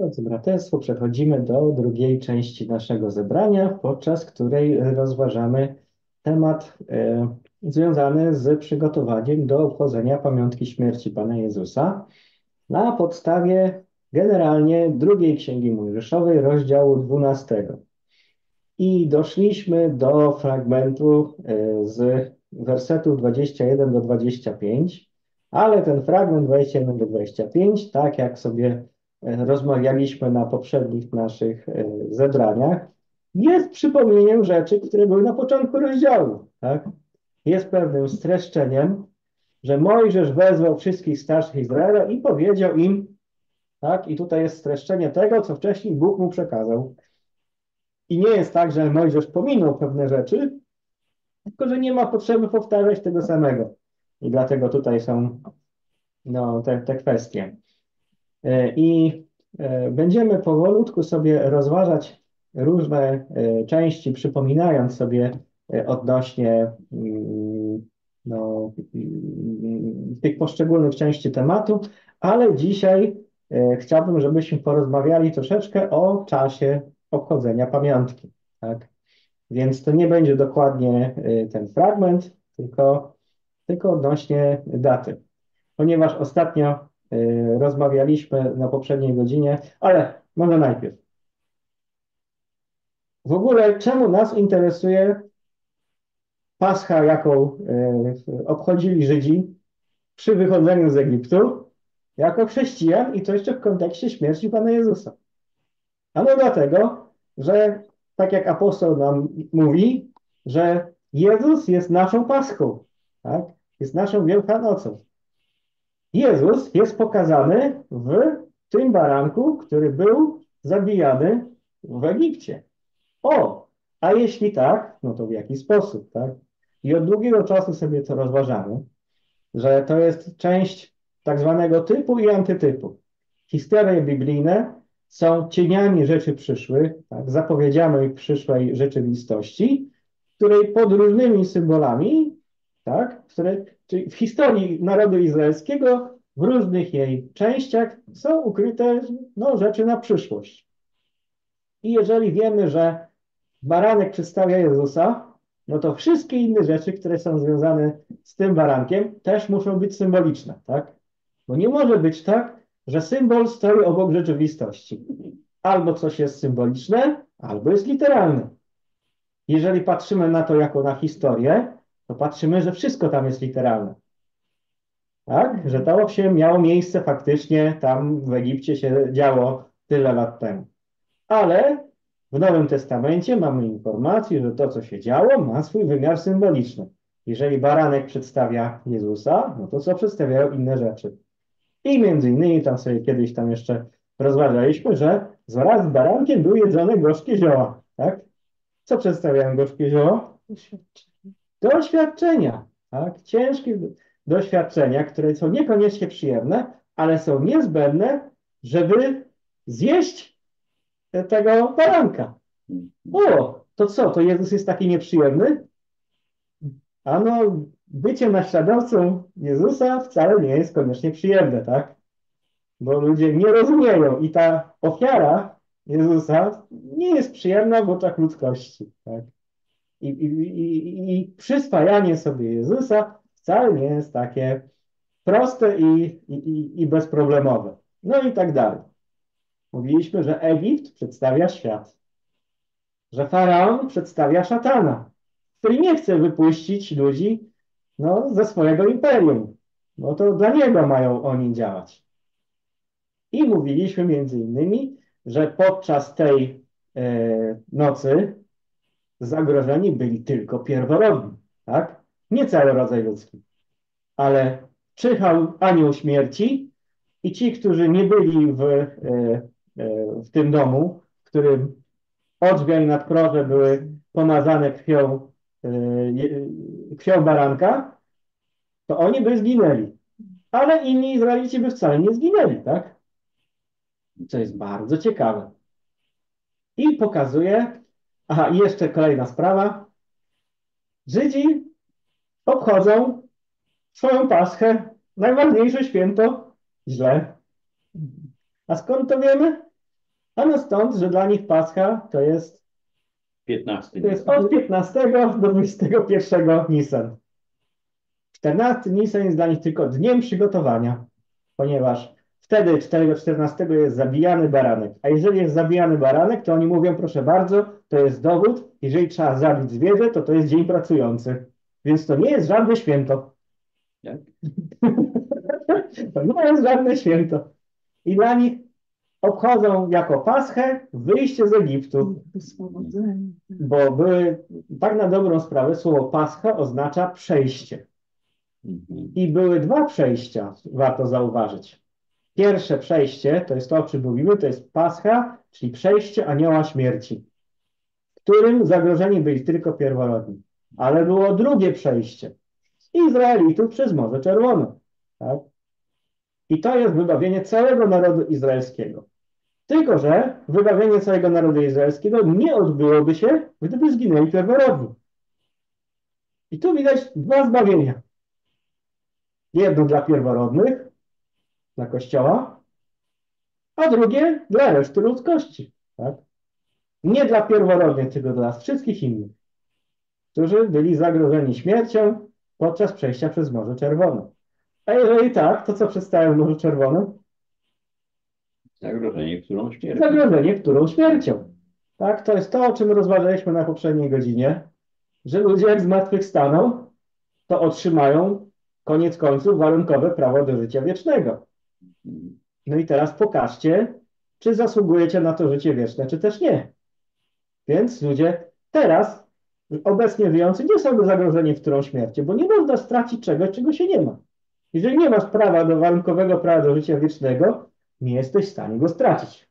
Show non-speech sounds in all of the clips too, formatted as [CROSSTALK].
Drodzy braterstwo, przechodzimy do drugiej części naszego zebrania, podczas której rozważamy temat e, związany z przygotowaniem do obchodzenia pamiątki śmierci Pana Jezusa na podstawie generalnie drugiej Księgi Mojżeszowej, rozdziału 12. I doszliśmy do fragmentu e, z wersetów 21 do 25, ale ten fragment 21 do 25, tak jak sobie rozmawialiśmy na poprzednich naszych e, zebraniach, jest przypomnieniem rzeczy, które były na początku rozdziału. Tak? Jest pewnym streszczeniem, że Mojżesz wezwał wszystkich starszych Izraela i powiedział im, tak, i tutaj jest streszczenie tego, co wcześniej Bóg mu przekazał. I nie jest tak, że Mojżesz pominął pewne rzeczy, tylko że nie ma potrzeby powtarzać tego samego. I dlatego tutaj są no, te, te kwestie. E, I e, będziemy powolutku sobie rozważać różne e, części, przypominając sobie odnośnie mm, no, mm, tych poszczególnych części tematu, ale dzisiaj chciałbym, żebyśmy porozmawiali troszeczkę o czasie obchodzenia pamiątki. Tak? Więc to nie będzie dokładnie ten fragment, tylko, tylko odnośnie daty. Ponieważ ostatnio rozmawialiśmy na poprzedniej godzinie, ale może najpierw. W ogóle czemu nas interesuje Pascha, jaką obchodzili Żydzi przy wychodzeniu z Egiptu, jako chrześcijan i to jeszcze w kontekście śmierci Pana Jezusa? Ano dlatego, że tak jak apostoł nam mówi, że Jezus jest naszą Paschą, tak? jest naszą Wielkanocą. Jezus jest pokazany w tym baranku, który był zabijany w Egipcie. O, a jeśli tak, no to w jaki sposób, tak? I od długiego czasu sobie to rozważamy, że to jest część tak zwanego typu i antytypu. Historie biblijne są cieniami rzeczy przyszłych, tak, zapowiedziami przyszłej rzeczywistości, której pod różnymi symbolami, tak, które, czyli w historii narodu izraelskiego, w różnych jej częściach są ukryte no, rzeczy na przyszłość. I jeżeli wiemy, że baranek przedstawia Jezusa, no to wszystkie inne rzeczy, które są związane z tym barankiem, też muszą być symboliczne, tak? Bo nie może być tak, że symbol stoi obok rzeczywistości. Albo coś jest symboliczne, albo jest literalne. Jeżeli patrzymy na to jako na historię, to patrzymy, że wszystko tam jest literalne. Tak? Że to się miało miejsce faktycznie tam w Egipcie się działo tyle lat temu. Ale w Nowym Testamencie mamy informację, że to, co się działo, ma swój wymiar symboliczny. Jeżeli baranek przedstawia Jezusa, no to co przedstawiają inne rzeczy? I między innymi tam sobie kiedyś tam jeszcze rozważaliśmy, że wraz z barankiem były jedzone gorzkie zioła, tak? Co przedstawiają gorzkie zioła? Doświadczenia. Tak? Ciężkie doświadczenia, które są niekoniecznie przyjemne, ale są niezbędne, żeby zjeść tego baranka. O, to co, to Jezus jest taki nieprzyjemny? Ano, bycie naśladowcą Jezusa wcale nie jest koniecznie przyjemne, tak? Bo ludzie nie rozumieją i ta ofiara Jezusa nie jest przyjemna w oczach ludzkości, tak? I, i, i, przyswajanie sobie Jezusa wcale nie jest takie proste i, i, i bezproblemowe. No i tak dalej. Mówiliśmy, że Egipt przedstawia świat, że faraon przedstawia szatana, który nie chce wypuścić ludzi no, ze swojego imperium. No to dla niego mają oni działać. I mówiliśmy między innymi, że podczas tej e, nocy zagrożeni byli tylko pierworodni, tak? Nie cały rodzaj ludzki. Ale czyhał anioł śmierci i ci, którzy nie byli w, e, e, w tym domu, w którym odrzwia i nadkroże były pomazane krwią krwią baranka, to oni by zginęli. Ale inni Izraelici by wcale nie zginęli, tak? Co jest bardzo ciekawe. I pokazuje, aha, i jeszcze kolejna sprawa. Żydzi obchodzą swoją Paschę, najważniejsze święto, źle. A skąd to wiemy? Ano stąd, że dla nich Pascha to jest, 15. to jest od 15 do 21 Nisan. 14 Nisan jest dla nich tylko dniem przygotowania, ponieważ wtedy 14 jest zabijany baranek. A jeżeli jest zabijany baranek, to oni mówią, proszę bardzo, to jest dowód, jeżeli trzeba zabić zwierzę, to to jest dzień pracujący. Więc to nie jest żadne święto. Tak? [LAUGHS] To nie jest żadne święto. I dla nich obchodzą jako Paschę wyjście z Egiptu, bo były, tak na dobrą sprawę, słowo Pascha oznacza przejście. Mhm. I były dwa przejścia, warto zauważyć. Pierwsze przejście, to jest to, o czym mówimy, to jest Pascha, czyli przejście anioła śmierci, w którym zagrożeni byli tylko pierworodni. Ale było drugie przejście Izraelitów przez Morze Czerwone. Tak? I to jest wybawienie całego narodu izraelskiego. Tylko, że wybawienie całego narodu izraelskiego nie odbyłoby się, gdyby zginęli pierworodni. I tu widać dwa zbawienia. Jedno dla pierworodnych, dla Kościoła, a drugie dla reszty ludzkości. Tak? Nie dla pierworodnych, tylko dla wszystkich innych, którzy byli zagrożeni śmiercią podczas przejścia przez Morze Czerwone. A jeżeli tak, to co przedstawia Morze Czerwone? Zagrożenie, którą śmierć. Zagrożenie, którą śmiercią. Tak? To jest to, o czym rozmawialiśmy na poprzedniej godzinie, że ludzie jak zmartwychwstaną, to otrzymają koniec końców warunkowe prawo do życia wiecznego. No i teraz pokażcie, czy zasługujecie na to życie wieczne, czy też nie. Więc ludzie teraz, obecnie żyjący, nie są zagrożeni którą śmiercią, bo nie można stracić czegoś, czego się nie ma. Jeżeli nie masz prawa do warunkowego prawa do życia wiecznego, nie jesteś w stanie go stracić.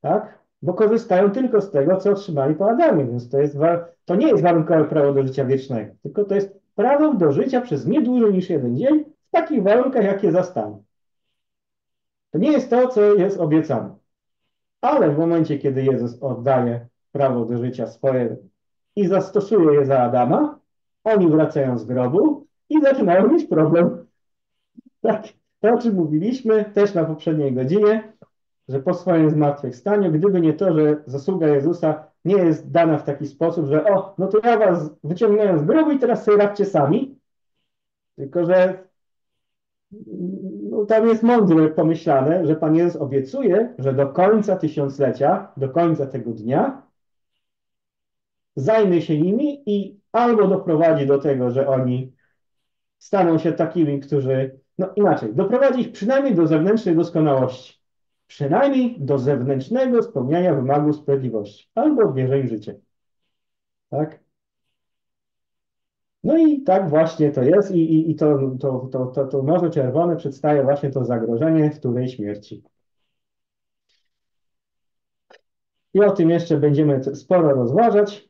Tak? Bo korzystają tylko z tego, co otrzymali po Adamie, więc to, jest, to nie jest warunkowe prawo do życia wiecznego, tylko to jest prawo do życia przez nie dłużej niż jeden dzień w takich warunkach, jakie zastanie. To nie jest to, co jest obiecane. Ale w momencie, kiedy Jezus oddaje prawo do życia swoje i zastosuje je za Adama, oni wracają z grobu i zaczynają mieć problem. [LAUGHS] Tak, to o czym mówiliśmy też na poprzedniej godzinie, że po swoim zmartwychwstaniu, gdyby nie to, że zasługa Jezusa nie jest dana w taki sposób, że o, no to ja was wyciągnąłem z grobu i teraz sobie radźcie sami, tylko że tam jest mądrze pomyślane, że Pan Jezus obiecuje, że do końca tysiąclecia, do końca tego dnia zajmie się nimi i albo doprowadzi do tego, że oni staną się takimi, którzy, no inaczej, doprowadzi ich przynajmniej do zewnętrznej doskonałości, przynajmniej do zewnętrznego spełniania wymogów sprawiedliwości, albo odbierze im życie. Tak? No i tak właśnie to jest i, i, i to, to, to, to, to Morze Czerwone przedstawia właśnie to zagrożenie wtórej śmierci. I o tym jeszcze będziemy sporo rozważać.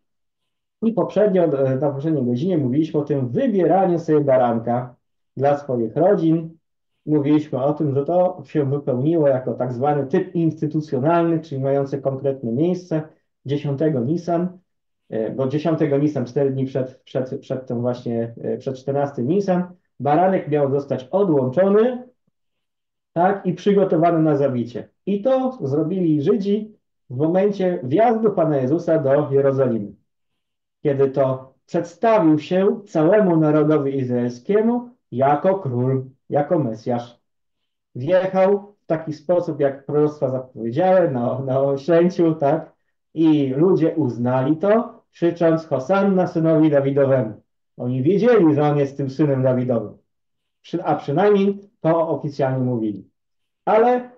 I poprzednio, e, na poprzedniej godzinie mówiliśmy o tym wybieraniu sobie baranka dla swoich rodzin. Mówiliśmy o tym, że to się wypełniło jako tak zwany typ instytucjonalny, czyli mający konkretne miejsce 10 Nisan, bo 10 Nisan, 4 dni przed, przed, przed tym właśnie, e, przed 14 Nisan, baranek miał zostać odłączony, tak, i przygotowany na zabicie. I to zrobili Żydzi w momencie wjazdu Pana Jezusa do Jerozolimy kiedy to przedstawił się całemu narodowi izraelskiemu jako król, jako Mesjasz. Wjechał w taki sposób, jak proroctwa zapowiedziały, na, na oślęciu, tak? I ludzie uznali to, krzycząc Hosanna synowi Dawidowemu. Oni wiedzieli, że on jest tym synem Dawidowym. A przynajmniej to oficjalnie mówili. Ale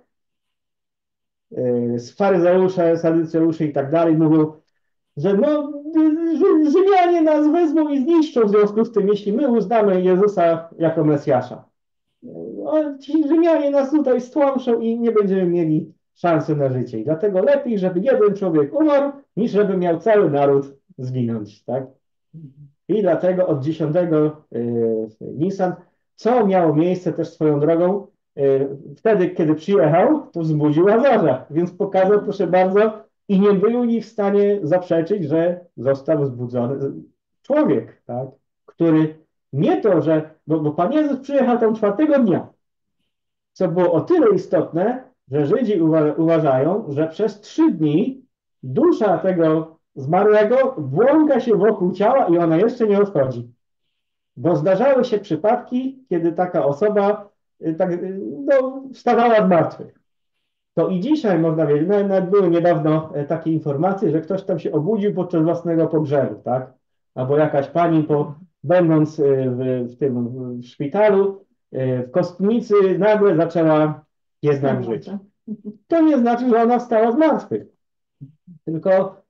yy, faryzeusze, sadyceusze i tak dalej mówią, że no, Rzy- Rzymianie nas wezmą i zniszczą w związku z tym, jeśli my uznamy Jezusa jako Mesjasza. No, ci Rzymianie nas tutaj stłamszą i nie będziemy mieli szansy na życie. I dlatego lepiej, żeby jeden człowiek umarł, niż żeby miał cały naród zginąć, tak? I dlatego od 10 y, Nisan, co miało miejsce też swoją drogą, y, wtedy, kiedy przyjechał, to wzbudził Łazarza, więc pokazał, proszę bardzo, i nie byli w stanie zaprzeczyć, że został wzbudzony człowiek, tak? który nie to, że, bo, bo Pan Jezus przyjechał tam czwartego dnia, co było o tyle istotne, że Żydzi uwa uważają, że przez trzy dni dusza tego zmarłego błąka się wokół ciała i ona jeszcze nie odchodzi. Bo zdarzały się przypadki, kiedy taka osoba y, tak, y, no, wstawała z martwych. To i dzisiaj można wiedzieć, no, nawet były niedawno e, takie informacje, że ktoś tam się obudził podczas własnego pogrzebu, tak? Albo jakaś pani, po, będąc y, w, w tym w szpitalu, w kostnicy, nagle zaczęła jednak żyć. To nie znaczy, że ona wstała z martwych. Tylko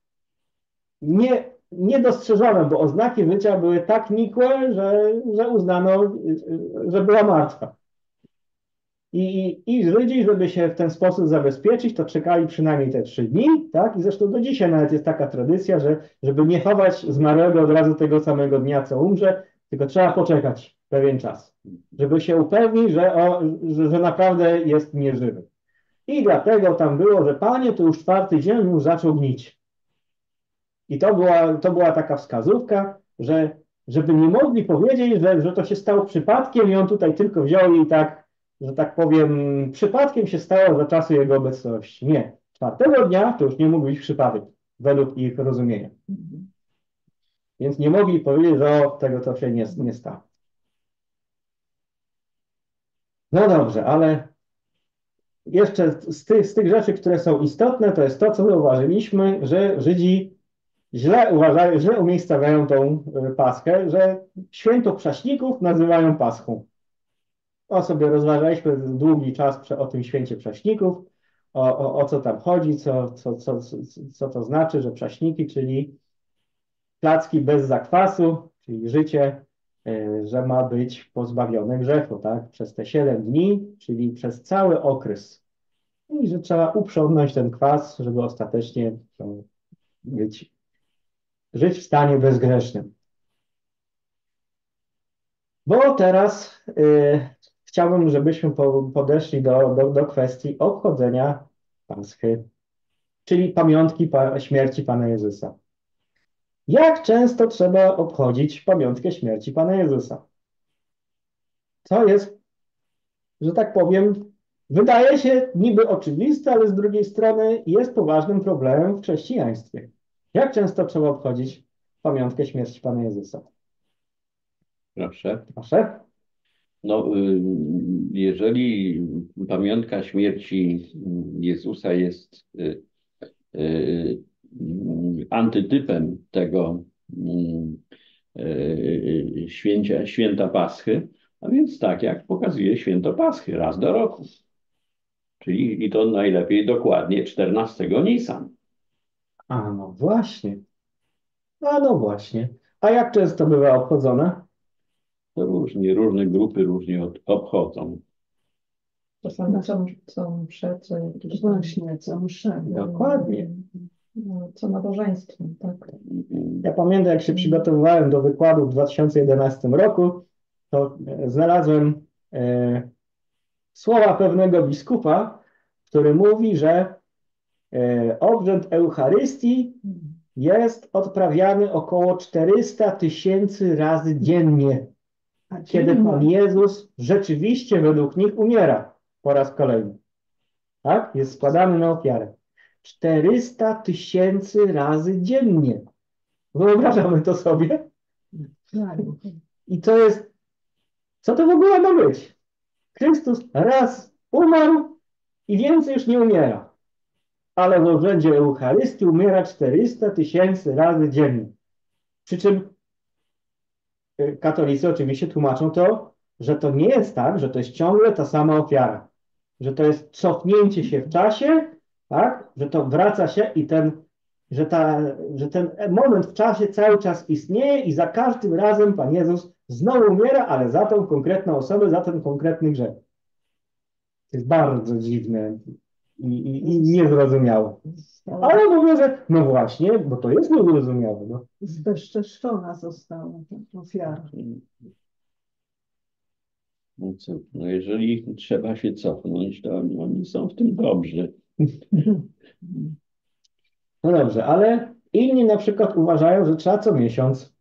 nie, nie dostrzeżono, bo oznaki życia były tak nikłe, że, że uznano, że była martwa. I, I Żydzi, żeby się w ten sposób zabezpieczyć, to czekali przynajmniej te trzy dni, tak? I zresztą do dzisiaj nawet jest taka tradycja, że żeby nie chować zmarłego od razu tego samego dnia, co umrze, tylko trzeba poczekać pewien czas, żeby się upewnić, że, o, że, że naprawdę jest nieżywy. I dlatego tam było, że panie, to już czwarty dzień już zaczął gnić. I to była, to była taka wskazówka, że żeby nie mogli powiedzieć, że, że to się stało przypadkiem i on tutaj tylko wziął i tak, że tak powiem, przypadkiem się stało za czasu jego obecności. Nie. Czwartego dnia to już nie mógł być przypadek, według ich rozumienia. Więc nie mogli powiedzieć, że tego to się nie, nie stało. No dobrze, ale jeszcze z tych, z tych rzeczy, które są istotne, to jest to, co zauważyliśmy, że Żydzi źle uważają, źle umiejscawiają tą e, Paschę, że święto prześników nazywają Paschą. O sobie rozważaliśmy długi czas o tym święcie prześników, o, o, o co tam chodzi, co, co, co, co to znaczy, że prześniki, czyli placki bez zakwasu, czyli życie, e, że ma być pozbawione grzechu, tak? Przez te 7 dni, czyli przez cały okres. I że trzeba uprzątnąć ten kwas, żeby ostatecznie być żyć w stanie bezgrzesznym. Bo teraz y, chciałbym, żebyśmy po, podeszli do, do, do kwestii obchodzenia Paschy, czyli pamiątki pa, śmierci Pana Jezusa. Jak często trzeba obchodzić pamiątkę śmierci Pana Jezusa? To jest, że tak powiem, wydaje się niby oczywiste, ale z drugiej strony jest poważnym problemem w chrześcijaństwie. Jak często trzeba obchodzić pamiątkę śmierci Pana Jezusa? Proszę. Proszę. No, y, jeżeli pamiątka śmierci Jezusa jest y, y, antytypem tego święcia, święta Paschy, a więc tak jak pokazuje święto Paschy, raz do roku. Czyli i to najlepiej dokładnie 14 Nisan. A no właśnie. A no właśnie. A jak często bywa obchodzone? To różnie, różne grupy różnie od, obchodzą. Czasami co, co msze, co jakieś... Właśnie, co msze. Dokładnie. No, co nabożeństwo, tak. Ja pamiętam, jak się przygotowywałem do wykładu w 2011 roku, to e, znalazłem e, słowa pewnego biskupa, który mówi, że obrzęd Eucharystii jest odprawiany około 400 tysięcy razy dziennie, kiedy Pan Jezus rzeczywiście według nich umiera po raz kolejny. Tak? Jest składany na ofiarę. 400 tysięcy razy dziennie. Wyobrażamy to sobie? Tak. I to jest, co to w ogóle ma być? Chrystus raz umarł i więcej już nie umiera. Ale w obrzędzie Eucharystii umiera 400 tysięcy razy dziennie. Przy czym y, katolicy oczywiście tłumaczą to, że to nie jest tak, że to jest ciągle ta sama ofiara. Że to jest cofnięcie się w czasie, tak? Że to wraca się i ten, że, ta, że ten moment w czasie cały czas istnieje i za każdym razem Pan Jezus znowu umiera, ale za tą konkretną osobę, za ten konkretny grzech. To jest bardzo dziwne i, i, i niezrozumiałe. Ale mówię, że no właśnie, bo to jest niezrozumiałe. No. Zbezczeszczona została ta ofiara. No, co, no jeżeli trzeba się cofnąć, to oni są w tym dobrzy. No dobrze, ale inni na przykład uważają, że trzeba co miesiąc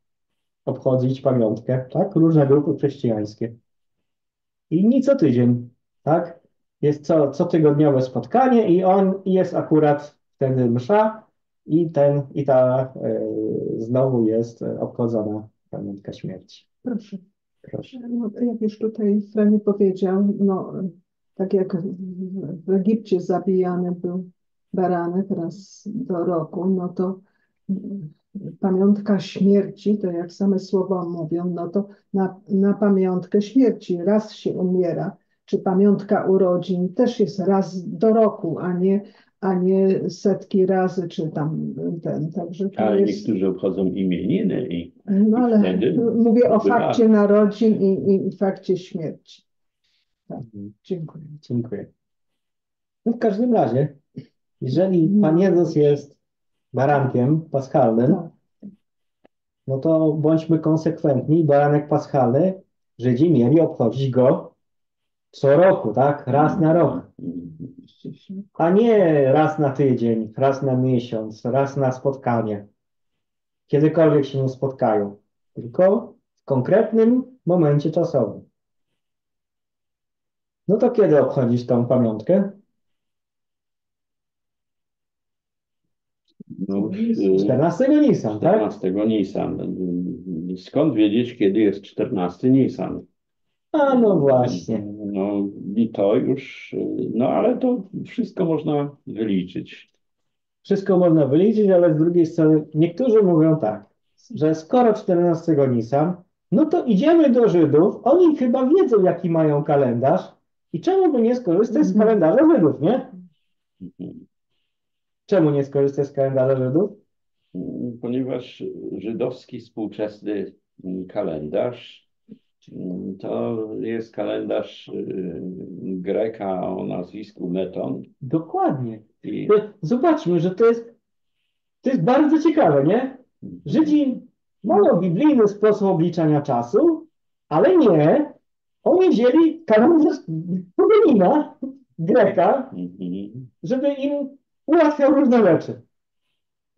obchodzić pamiątkę, tak? Różne grupy chrześcijańskie. Inni co tydzień, tak? Jest co, cotygodniowe spotkanie i on i jest akurat wtedy msza i ten, i ta e, znowu jest obchodzona pamiątka śmierci. Proszę. Proszę. No, jak już tutaj Franie powiedział, no, tak jak w- Egipcie zabijany był baranek raz do roku, no to pamiątka śmierci, to jak same słowa mówią, no to na, na pamiątkę śmierci raz się umiera, czy pamiątka urodzin też jest raz do roku, a nie, a nie setki razy, czy tam ten, także to Ale jest... niektórzy obchodzą imieniny i No I ale wtedy mówię o fakcie narodzin i, i, i fakcie śmierci. Tak, Mhm. dziękuję. Dziękuję. No w każdym razie, jeżeli Pan Jezus jest barankiem paschalnym, Tak. no to bądźmy konsekwentni. Baranek paschalny, Żydzi mieli obchodzić go co roku, tak? Raz na rok. A nie raz na tydzień, raz na miesiąc, raz na spotkanie. Kiedykolwiek się nie spotkają. Tylko w konkretnym momencie czasowym. No to kiedy obchodzisz tą pamiątkę? no, 14 Nisan, tak? 14 Nisan. Skąd wiedzieć, kiedy jest 14 Nisan? A no właśnie. No i to już, no ale to wszystko można wyliczyć. Wszystko można wyliczyć, ale z drugiej strony niektórzy mówią tak, że skoro 14 Nisan, no to idziemy do Żydów, oni chyba wiedzą, jaki mają kalendarz i czemu by nie skorzystać z kalendarza Żydów, nie? Czemu nie skorzystać z kalendarza Żydów? Ponieważ żydowski współczesny kalendarz to jest kalendarz y, Greka o nazwisku Meton. Dokładnie. I, To Zobaczmy, że to jest, to jest bardzo ciekawe, nie? Żydzi mają biblijny sposób obliczania czasu, ale nie. Oni wzięli kalendarz Poganina, Greka, Mhm. żeby im ułatwiał różne rzeczy.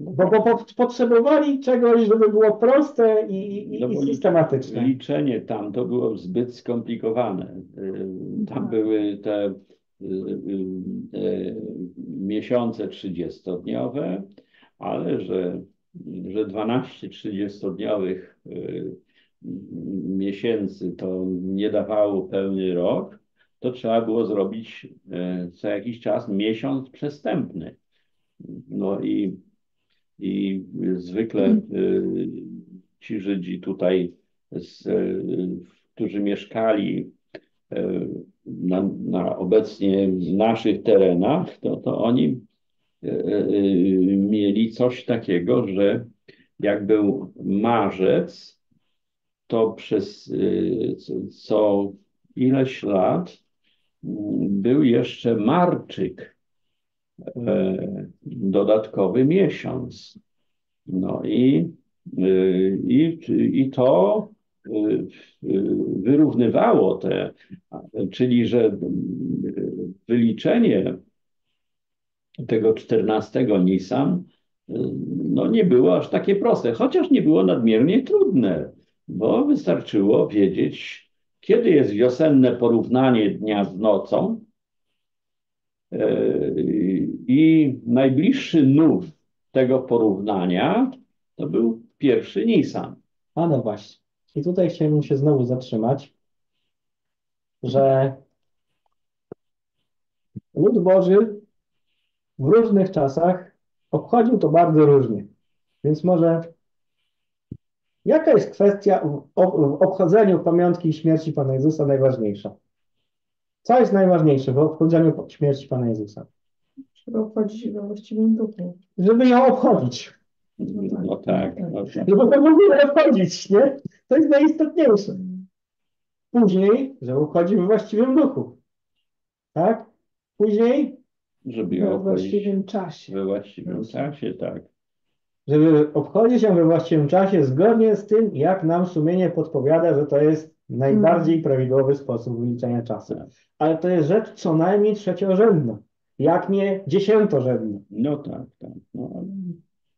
Bo, bo po, potrzebowali czegoś, żeby było proste i, i, No i systematyczne. Liczenie tam to było zbyt skomplikowane. Y, Tam Tak. były te y, y, miesiące 30-dniowe, ale że, że 12 30-dniowych y, miesięcy to nie dawało pełny rok, to trzeba było zrobić co jakiś czas miesiąc przestępny. No i, i zwykle y, ci Żydzi tutaj, z, y, którzy mieszkali y, na, na obecnie naszych terenach, to, to oni mieli coś takiego, że jak był marzec, to przez co, ileś lat mm, był jeszcze marczyk, dodatkowy miesiąc. No i, y, i, i to y, wyrównywało te, czyli że wyliczenie tego 14 Nisan no nie było aż takie proste, chociaż nie było nadmiernie trudne, bo wystarczyło wiedzieć, kiedy jest wiosenne porównanie dnia z nocą, E, I najbliższy nów tego porównania to był pierwszy Nisan. A no właśnie. I tutaj chciałbym się znowu zatrzymać, że lud Boży w różnych czasach obchodził to bardzo różnie. Więc może jaka jest kwestia w, ob- w obchodzeniu pamiątki śmierci Pana Jezusa najważniejsza? Co jest najważniejsze w obchodzeniu śmierci Pana Jezusa? Trzeba obchodzić we właściwym duchu. Żeby ją obchodzić. No tak, no tak. Żeby to w ogóle obchodzić, nie? To jest najistotniejsze. Później, że obchodzi we właściwym duchu. Tak? Później, Żeby ją We obchodzić właściwym czasie. we właściwym czasie, tak. żeby obchodzić ją we właściwym czasie zgodnie z tym, jak nam sumienie podpowiada, że to jest najbardziej prawidłowy sposób wyliczenia czasu. Tak. Ale to jest rzecz co najmniej trzeciorzędna, jak nie dziesiętorzędna. No tak, tak. No, ale,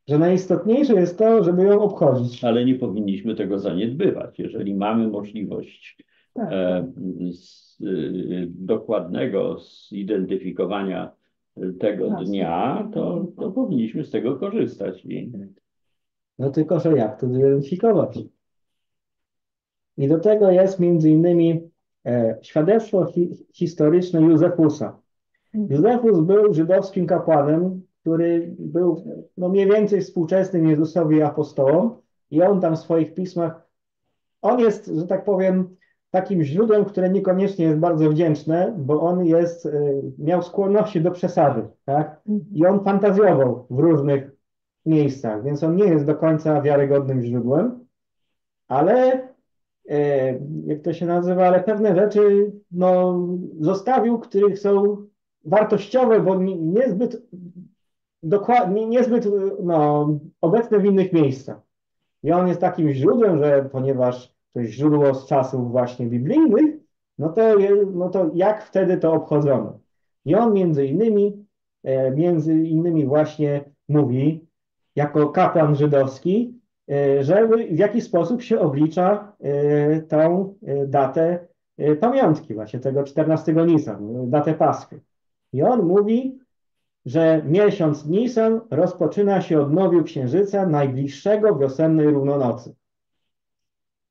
Że najistotniejsze jest to, żeby ją obchodzić. ale nie powinniśmy tego zaniedbywać. Jeżeli mamy możliwość Tak. e, s- y, dokładnego zidentyfikowania tego Jasne. dnia, to, to powinniśmy z tego korzystać. I, No tylko, że jak to zidentyfikować? I do tego jest między innymi e, świadectwo hi historyczne Józefusa. Józefus był żydowskim kapłanem, który był no, mniej więcej współczesnym Jezusowi apostołom i on tam w swoich pismach, on jest, że tak powiem, takim źródłem, które niekoniecznie jest bardzo wdzięczne, bo on jest, e, miał skłonności do przesady, tak? I on fantazjował w różnych miejscach, więc on nie jest do końca wiarygodnym źródłem, ale e, jak to się nazywa, ale pewne rzeczy no, zostawił, których są wartościowe, bo nie- niezbyt dokładnie, niezbyt no, obecne w innych miejscach. I on jest takim źródłem, że ponieważ to jest źródło z czasów właśnie biblijnych, no to, no to jak wtedy to obchodzono? I on między innymi, e, między innymi właśnie mówi, jako kapłan żydowski, e, że w jaki sposób się oblicza e, tą datę pamiątki, właśnie tego 14 Nisan, datę Paschy. I on mówi, że miesiąc Nisan rozpoczyna się od nowiu księżyca najbliższego wiosennej równonocy.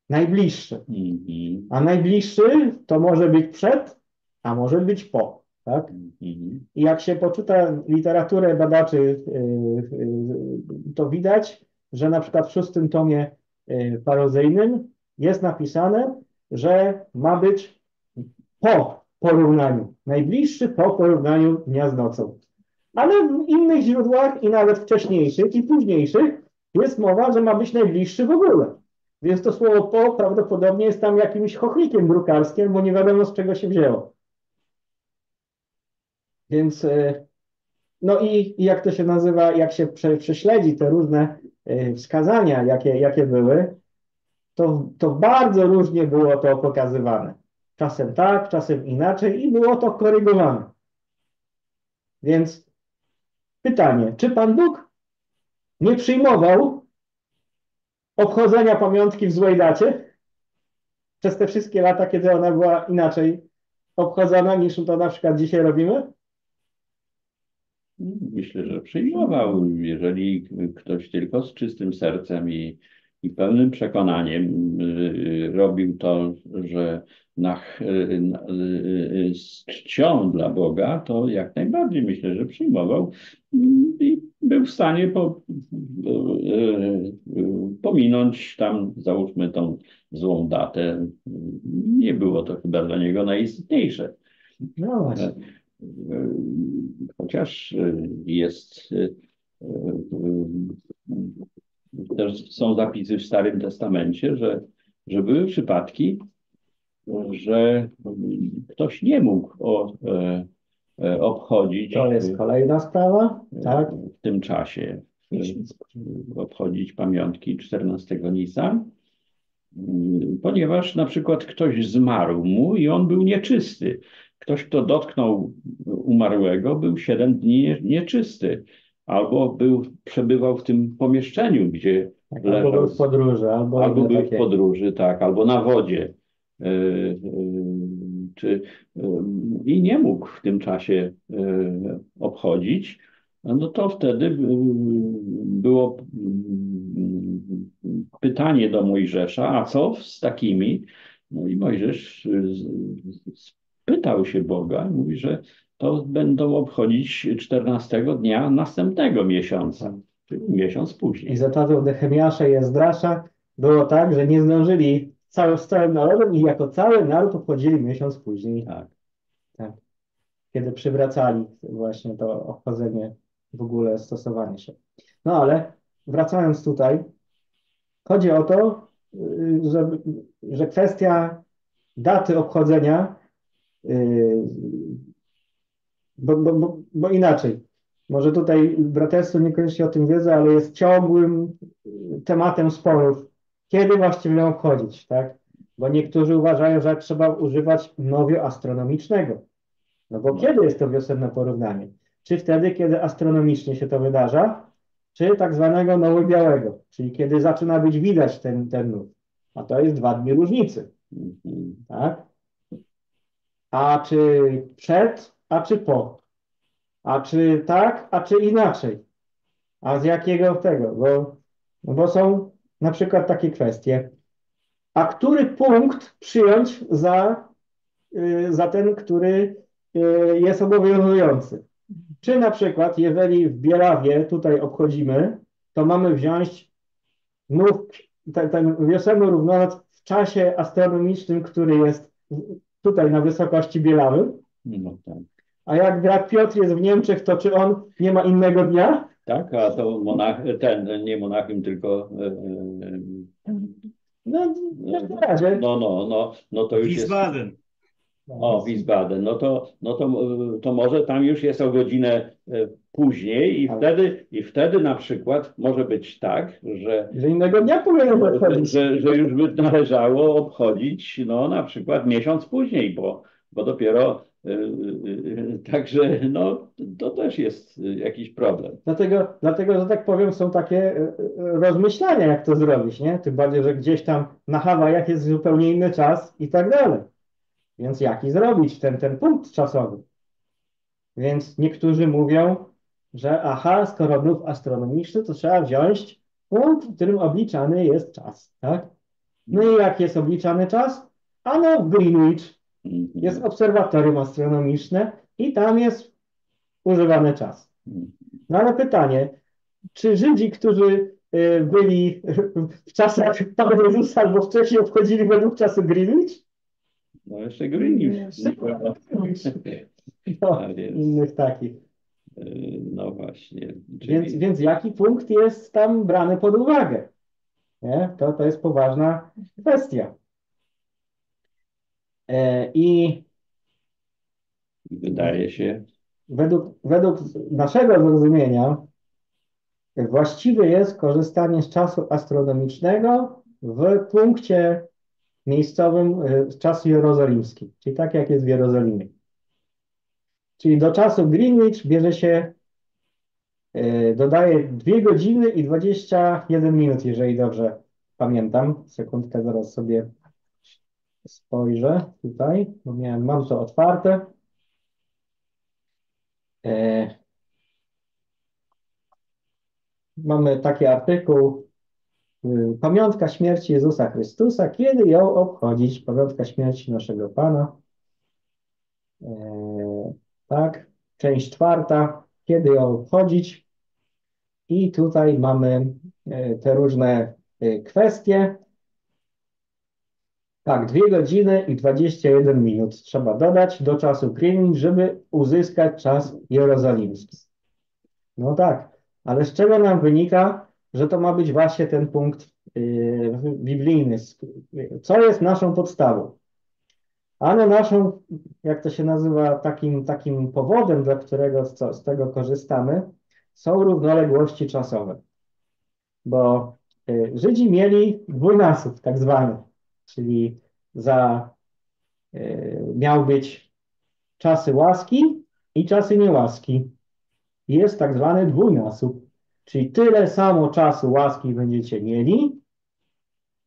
Najbliższy. i, A najbliższy to może być przed, a może być po. Tak? i, I jak się poczyta literaturę badaczy, y, y, to widać, że na przykład w szóstym tomie y, parozyjnym jest napisane, że ma być po porównaniu. Najbliższy po porównaniu dnia z nocą. Ale w innych źródłach i nawet wcześniejszych i późniejszych jest mowa, że ma być najbliższy w ogóle. Więc to słowo po prawdopodobnie jest tam jakimś chochlikiem drukarskim, bo nie wiadomo z czego się wzięło. Więc e, no i, i jak to się nazywa, jak się prze, prześledzi te różne e, wskazania, jakie, jakie były, to, to bardzo różnie było to pokazywane. Czasem tak, czasem inaczej i było to korygowane. Więc pytanie, czy Pan Bóg nie przyjmował obchodzenia pamiątki w złej dacie przez te wszystkie lata, kiedy ona była inaczej obchodzona niż to na przykład dzisiaj robimy? Myślę, że przyjmował, jeżeli ktoś tylko z czystym sercem i, i pełnym przekonaniem y, robił to, że na, y, y, z czcią dla Boga, to jak najbardziej myślę, że przyjmował mm, i był w stanie po, y, y, pominąć tam, załóżmy, tą złą datę. Nie było to chyba dla niego najistotniejsze. No właśnie. E, Chociaż e, jest e, e, też są zapisy w Starym Testamencie, że, że były przypadki, że ktoś nie mógł o, e, e, obchodzić To jest kolejna sprawa, tak? w tym czasie obchodzić pamiątki 14 Nisan, ponieważ na przykład ktoś zmarł mu i on był nieczysty. Ktoś, kto dotknął umarłego, był 7 dni nie- nieczysty. Albo był, przebywał w tym pomieszczeniu, gdzie Tak, Albo był w podróży, albo, albo był w takie. podróży, tak, albo na wodzie. y, y, Czy, y, I nie mógł w tym czasie obchodzić, no to wtedy było y, pytanie do Mojżesza, a co z takimi? No i Mojżesz pytał się Boga i mówi, że to będą obchodzić 14 dnia następnego miesiąca, czyli miesiąc I później. za czasów Nehemiasza i Ezdrasza było tak, że nie zdążyli cały, z całym narodem i jako cały naród obchodzili miesiąc później, Tak. kiedy przywracali właśnie to obchodzenie, w ogóle stosowanie się. No ale wracając tutaj, chodzi o to, y, że, że kwestia daty obchodzenia, y, bo, bo, bo, bo inaczej, może tutaj braterstwo niekoniecznie o tym wiedzą, ale jest ciągłym tematem sporów, kiedy właściwie ją obchodzić, tak? Bo niektórzy uważają, że trzeba używać nowiu astronomicznego. No bo kiedy jest to wiosenne porównanie? Czy wtedy, kiedy astronomicznie się to wydarza, czy tak zwanego nowy białego, czyli kiedy zaczyna być widać ten, ten nów. A to jest dwa dni różnicy, Mhm. tak? A czy przed, a czy po? A czy tak, a czy inaczej? A z jakiego tego? Bo, no bo są na przykład takie kwestie. A który punkt przyjąć za, y, za ten, który y, jest obowiązujący? Czy na przykład, jeżeli w Bielawie tutaj obchodzimy, to mamy wziąć znów ten, ten wiosenny równonoc w czasie astronomicznym, który jest tutaj na wysokości Bielawy, No tak. A jak brat Piotr jest w Niemczech, to czy on nie ma innego dnia? Tak, a to monach, ten, nie Monachium, tylko e, e, No, w każdym razie. no, no, no, no to już jest. Wiesbaden. O, Wiesbaden. No to, no to, e, to może tam już jest o godzinę e, później i Ale- wtedy, i wtedy na przykład może być tak, że, Że innego dnia powinienem że, że, że już by należało obchodzić no na przykład miesiąc później, bo, bo dopiero e, e, e, także no to też jest jakiś problem. Dlatego, dlatego, że tak powiem, są takie rozmyślania, jak to zrobić, nie? Tym bardziej, że gdzieś tam na Hawajach jest zupełnie inny czas i tak dalej. Więc jaki zrobić ten, ten punkt czasowy? Więc niektórzy mówią, że aha, skoro nów astronomiczny, to trzeba wziąć punkt, w którym obliczany jest czas, tak? No i jak jest obliczany czas? Ano w Greenwich. Jest obserwatorium astronomiczne i tam jest używany czas. No ale pytanie, czy Żydzi, którzy y, byli w czasach Pana Jezusa albo wcześniej obchodzili według czasu Greenwich? No jeszcze Greenwich. No, jest. innych takich. E, No właśnie. Więc, Czyli, więc jaki punkt jest tam brany pod uwagę? Nie? To, to jest poważna kwestia. E, I wydaje się, według, według naszego zrozumienia właściwe jest korzystanie z czasu astronomicznego w punkcie miejscowym y, z czasu jerozolimski, czyli tak jak jest w Jerozolimie. Czyli do czasu Greenwich bierze się, y, dodaje 2 godziny i 21 minut, jeżeli dobrze pamiętam. Sekundkę, zaraz sobie spojrzę tutaj, bo miałem, mam to otwarte. E, Mamy taki artykuł, y, Pamiątka śmierci Jezusa Chrystusa, kiedy ją obchodzić? Pamiątka śmierci naszego Pana. E, tak, część czwarta, kiedy ją obchodzić? I tutaj mamy e, te różne e, kwestie. Tak, 2 godziny i 21 minut trzeba dodać do czasu Greenwich, żeby uzyskać czas jerozolimski. No tak, ale z czego nam wynika, że to ma być właśnie ten punkt yy, biblijny? Co jest naszą podstawą? Ano naszą, jak to się nazywa, takim, takim powodem, dla którego z, co- z tego korzystamy, są równoległości czasowe. Bo y, Żydzi mieli dwójnasób tak zwany, czyli za, y, miał być czasy łaski i czasy niełaski. Jest tak zwany dwójnasób, czyli tyle samo czasu łaski będziecie mieli,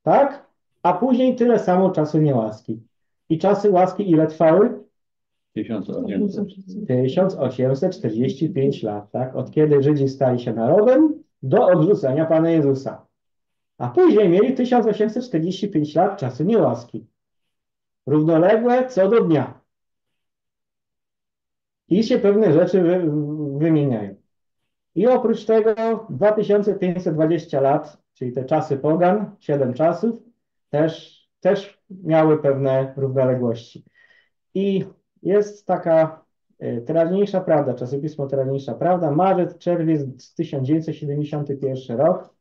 tak? A później tyle samo czasu niełaski. I czasy łaski ile trwały? 1800. 1845 lat, tak? Od kiedy Żydzi stali się narodem do odrzucenia Pana Jezusa. A później mieli 1845 lat czasu niełaski. Równoległe co do dnia. I się pewne rzeczy wy, wymieniają. I oprócz tego 2520 lat, czyli te czasy pogan, 7 czasów, też, też miały pewne równoległości. I jest taka e, teraźniejsza prawda, czasopismo Teraźniejsza Prawda, marzec, czerwiec 1971 rok,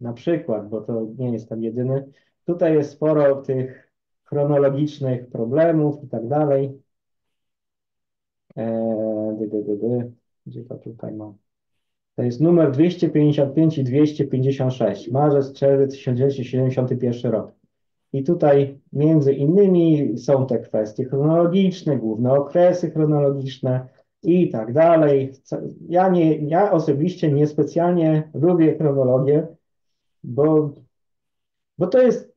na przykład, bo to nie jest tam jedyny. Tutaj jest sporo tych chronologicznych problemów i tak dalej. Eee, dy, dy, dy. Gdzie to tutaj mam? To jest numer 255 i 256, marzec, czerwiec 1971 rok. I tutaj między innymi są te kwestie chronologiczne, główne okresy chronologiczne i tak dalej. Ja, nie, ja osobiście niespecjalnie lubię chronologię, bo, bo to jest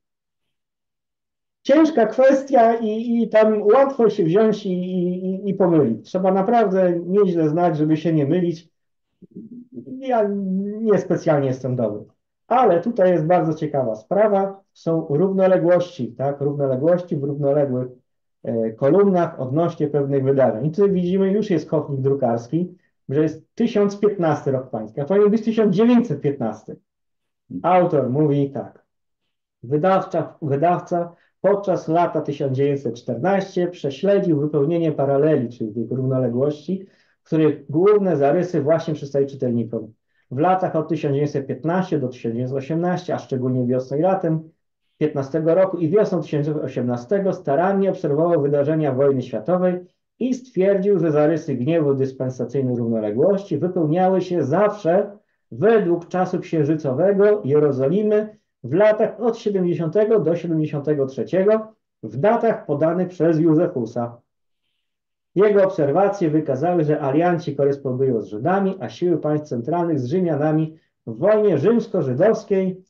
ciężka kwestia i, i tam łatwo się wziąć i, i, i pomylić. Trzeba naprawdę nieźle znać, żeby się nie mylić. Ja niespecjalnie jestem dobry. Ale tutaj jest bardzo ciekawa sprawa. Są równoległości, tak? Równoległości w równoległych e, kolumnach odnośnie pewnych wydarzeń. I tutaj widzimy, już jest kochnik drukarski, że jest 1015 rok pański, a powinien być 1915. Autor mówi tak. Wydawca, wydawca podczas lata 1914 prześledził wypełnienie paraleli, czyli równoległości, których główne zarysy właśnie przedstawi czytelnikom. W latach od 1915 do 1918, a szczególnie wiosną i latem 15 roku i wiosną 1918 starannie obserwował wydarzenia wojny światowej i stwierdził, że zarysy gniewu dyspensacyjnej równoległości wypełniały się zawsze według czasu księżycowego Jerozolimy w latach od 70 do 73 w datach podanych przez Józefusa. Jego obserwacje wykazały, że alianci korespondują z Żydami, a siły państw centralnych z Rzymianami w wojnie rzymsko-żydowskiej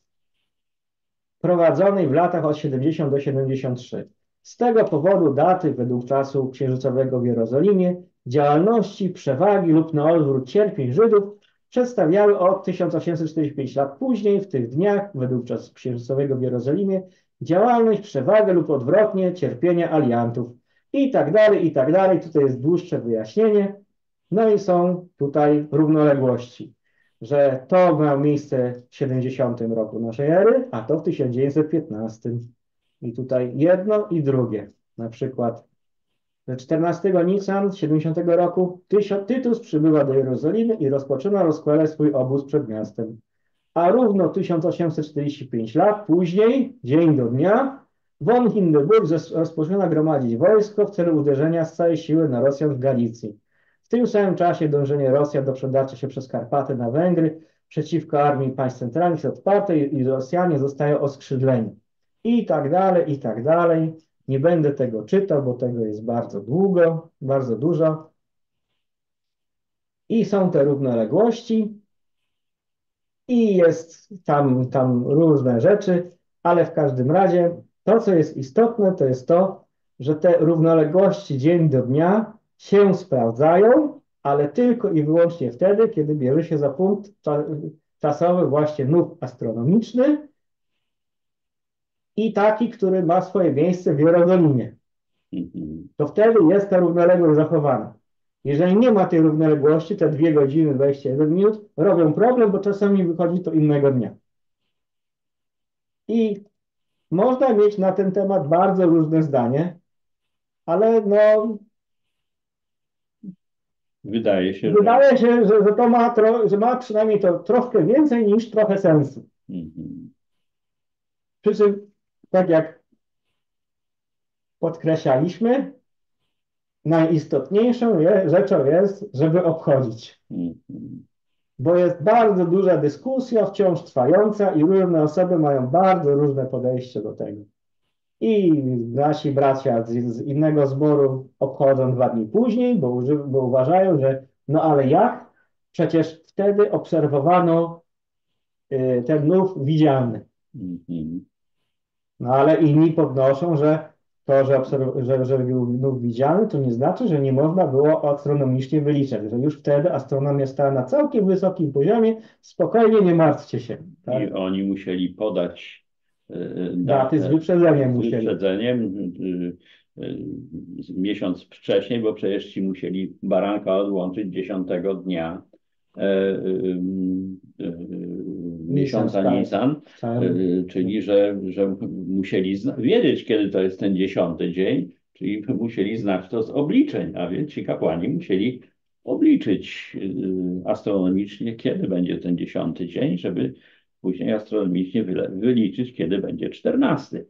prowadzonej w latach od 70 do 73. Z tego powodu daty według czasu księżycowego w Jerozolimie, działalności, przewagi lub na odwrót cierpień Żydów przedstawiały od 1845 lat później, w tych dniach, według czasu księżycowego w Jerozolimie, działalność, przewagę lub odwrotnie cierpienia aliantów i tak dalej, i tak dalej. Tutaj jest dłuższe wyjaśnienie. No i są tutaj równoległości, że to miało miejsce w 70 roku naszej ery, a to w 1915. I tutaj jedno i drugie. Na przykład 14 Nisan 70 roku Tytus przybywa do Jerozolimy i rozpoczyna rozkładać swój obóz przed miastem. A równo 1845 lat później, dzień do dnia, von Hindenburg rozpoczyna gromadzić wojsko w celu uderzenia z całej siły na Rosjan w Galicji. W tym samym czasie dążenie Rosjan do przedarcia się przez Karpaty na Węgry przeciwko armii państw centralnych jest otwarte i Rosjanie zostają oskrzydleni. I tak dalej, i tak dalej. Nie będę tego czytał, bo tego jest bardzo długo, bardzo dużo. I są te równoległości. I jest tam, tam różne rzeczy, ale w każdym razie to, co jest istotne, to jest to, że te równoległości dzień do dnia się sprawdzają, ale tylko i wyłącznie wtedy, kiedy bierze się za punkt czasowy właśnie nów astronomiczny i taki, który ma swoje miejsce w Jerozolimie. To wtedy jest ta równoległość zachowana. Jeżeli nie ma tej równoległości, te 2 godziny 21 minut robią problem, bo czasami wychodzi to innego dnia. I można mieć na ten temat bardzo różne zdanie, ale no, Wydaje się, że... wydaje się, że, że to ma, tro, że ma przynajmniej to troszkę więcej niż trochę sensu. Mhm. Przy czym, tak jak podkreślaliśmy, najistotniejszą rzeczą jest, żeby obchodzić. Mhm. Bo jest bardzo duża dyskusja, wciąż trwająca i różne osoby mają bardzo różne podejście do tego. I nasi bracia z, z innego zboru obchodzą dwa dni później, bo, uży, bo uważają, że no ale jak? Przecież wtedy obserwowano y, ten nów widzialny. Mhm. No ale inni podnoszą, że to, że, że, że był nów widzialny, to nie znaczy, że nie można było astronomicznie wyliczać, że już wtedy astronomia stała na całkiem wysokim poziomie, spokojnie, nie martwcie się. Tak? I oni musieli podać e, Daty z wyprzedzeniem z musieli. wyprzedzeniem e, e, miesiąc wcześniej, bo przecież ci musieli baranka odłączyć 10 dnia e, e, e, miesiąca tak. Nisan, Całym- e, czyli że, że musieli wiedzieć, kiedy to jest ten dziesiąty dzień, czyli musieli znać to z obliczeń, a więc ci kapłani musieli obliczyć y, astronomicznie, kiedy będzie ten dziesiąty dzień, żeby później astronomicznie wyliczyć, kiedy będzie czternasty.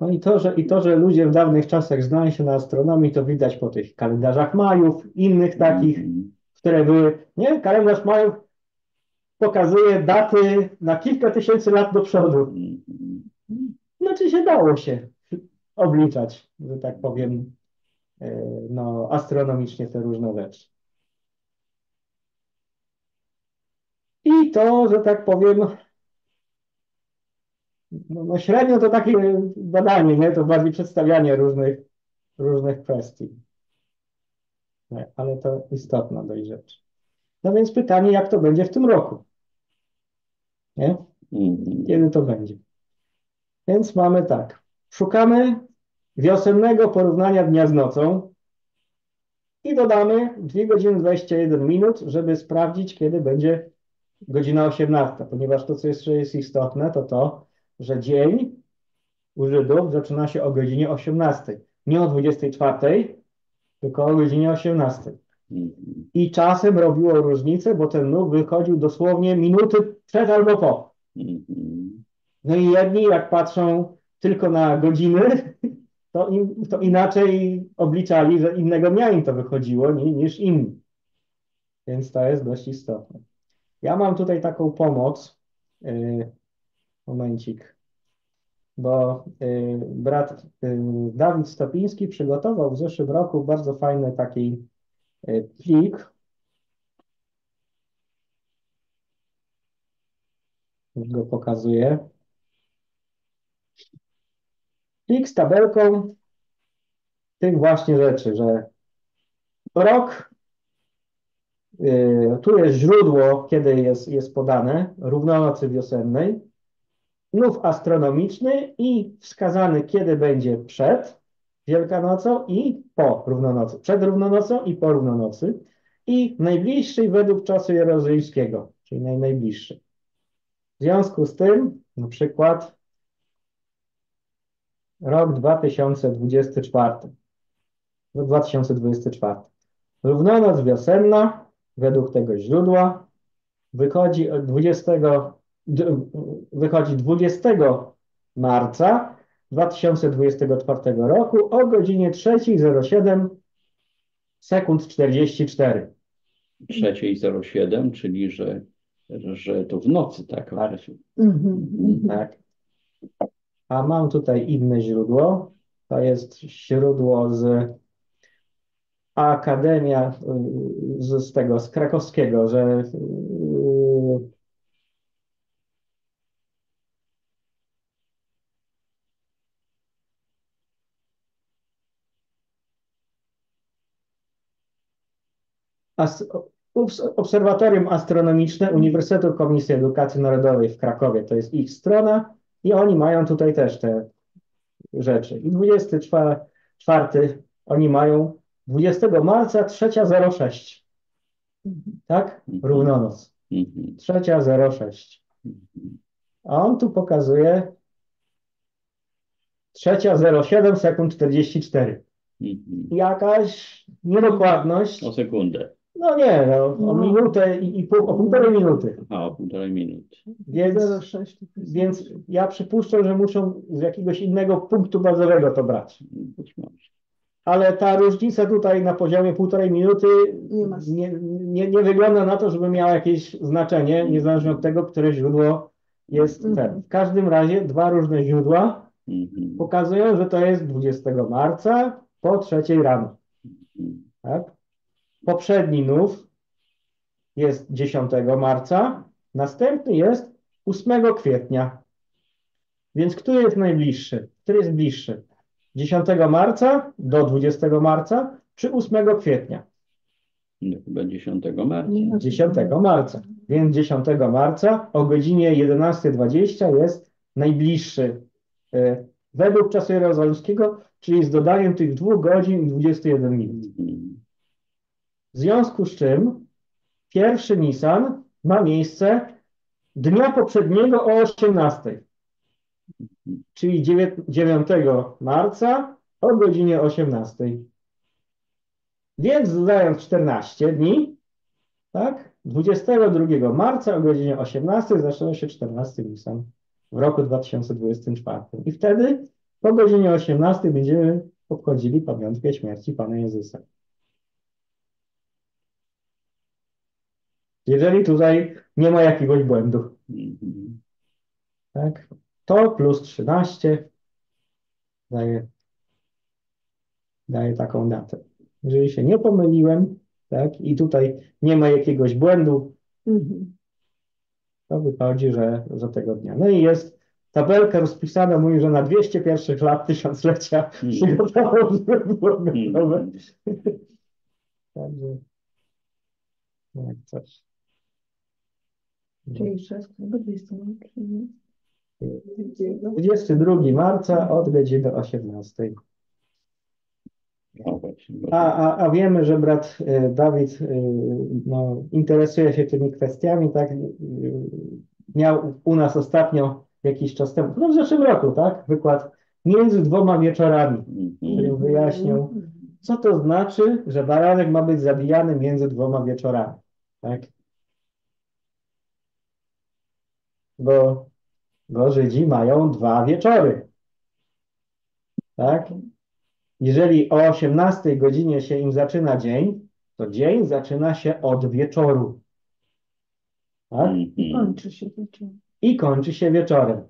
No i to, że, i to, że ludzie w dawnych czasach znają się na astronomii, to widać po tych kalendarzach Majów, innych takich, Mhm. które były, nie? Kalendarz Majów pokazuje daty na kilka tysięcy lat do przodu. Znaczy się dało się obliczać, że tak powiem, e, no, astronomicznie te różne rzeczy. I to, że tak powiem, no, no średnio to takie badanie, nie? To bardziej przedstawianie różnych, różnych kwestii. Ale to istotna dość rzecz. No więc pytanie, jak to będzie w tym roku? Nie? Mhm. Kiedy to będzie? Więc mamy tak. Szukamy wiosennego porównania dnia z nocą i dodamy 2 godziny 21 minut, żeby sprawdzić, kiedy będzie godzina 18, ponieważ to, co jeszcze jest istotne, to to, że dzień u Żydów zaczyna się o godzinie 18. Nie o 24, tylko o godzinie 18. I czasem robiło różnicę, bo ten nóg wychodził dosłownie minuty przed albo po. No i jedni, jak patrzą tylko na godziny, [LAUGHS] to, im, to inaczej obliczali, że innego dnia im to wychodziło ni, niż inni. Więc to jest dość istotne. Ja mam tutaj taką pomoc. Yy, momencik. Bo yy, brat yy, Dawid Stopiński przygotował w zeszłym roku bardzo fajny taki plik. Już go pokazuję. Plik z tabelką tych właśnie rzeczy, że rok, yy, tu jest źródło, kiedy jest, jest podane, równonocy wiosennej, nów astronomiczny i wskazany, kiedy będzie przed Wielkanocą i po równonocy. Przed równonocą i po równonocy. I najbliższy według czasu jerozolimskiego, czyli naj, najbliższy. W związku z tym, na przykład rok 2024. Rok 2024. Równonoc wiosenna, według tego źródła, wychodzi 20, d- wychodzi 20 marca 2024 roku o godzinie 3.07 sekund 44. Trzeciej 07, czyli że, że to w nocy, tak? Mhm, mhm. Tak. A mam tutaj inne źródło. To jest źródło z Akademia, z, z tego, z krakowskiego, że y, As, obs- Obserwatorium Astronomiczne Uniwersytetu Komisji Edukacji Narodowej w Krakowie, to jest ich strona i oni mają tutaj też te rzeczy. I 24 oni mają 20 marca 3.06, tak? Równonoc. Mhm. 3.06. A on tu pokazuje 3.07 sekund 44. Mhm. Jakaś niedokładność. O sekundę. No nie, no, o No. minutę i, i pół, o półtorej minuty. A, o półtorej minuty. Więc, 0,6 to jest- więc ja przypuszczam, że muszą z jakiegoś innego punktu bazowego to brać. Być może. Ale ta różnica tutaj na poziomie półtorej minuty nie, nie, nie wygląda na to, żeby miała jakieś znaczenie, niezależnie od tego, które źródło jest Mhm. ten. W każdym razie dwa różne źródła Mhm. pokazują, że to jest 20 marca po trzeciej rano. Mhm. Tak? Poprzedni nów jest 10 marca, następny jest 8 kwietnia. Więc który jest najbliższy? Który jest bliższy? 10 marca do 20 marca czy 8 kwietnia? Chyba 10 marca. Nie. 10 marca. Więc 10 marca o godzinie 11.20 jest najbliższy y, według czasu jerozolimskiego, czyli z dodaniem tych 2 godzin i 21 minut. W związku z czym pierwszy Nissan ma miejsce dnia poprzedniego o 18, czyli 9 marca o godzinie 18. Więc dodając 14 dni, tak, 22 marca o godzinie 18 zaczyna się 14 Nissan w roku 2024. I wtedy po godzinie 18 będziemy obchodzili pamiątkę śmierci Pana Jezusa. Jeżeli tutaj nie ma jakiegoś błędu, Mhm. tak? To plus 13 daje, daje taką datę. Jeżeli się nie pomyliłem, tak? I tutaj nie ma jakiegoś błędu, Mhm. to wychodzi, że, że tego dnia. No i jest tabelkę rozpisano, mówi, że na 200 pierwszych lat tysiąclecia Mm. przygotował, gotowe. Mm. [LAUGHS] Także, jak coś. Czyli 6 albo 200, no, czyli 22 marca od godziny 18. No bo- A, a, a wiemy, że brat y, Dawid y, no, interesuje się tymi kwestiami, tak? Y, Miał u nas ostatnio jakiś czas temu, no w zeszłym roku, tak? Wykład między dwoma wieczorami, Mhm. którym wyjaśnił, co to znaczy, że baranek ma być zabijany między dwoma wieczorami, tak? Bo, bo Żydzi mają dwa wieczory, tak? Jeżeli o 18 godzinie się im zaczyna dzień, to dzień zaczyna się od wieczoru. Tak? Mhm. Kończy się wieczorem. I kończy się wieczorem.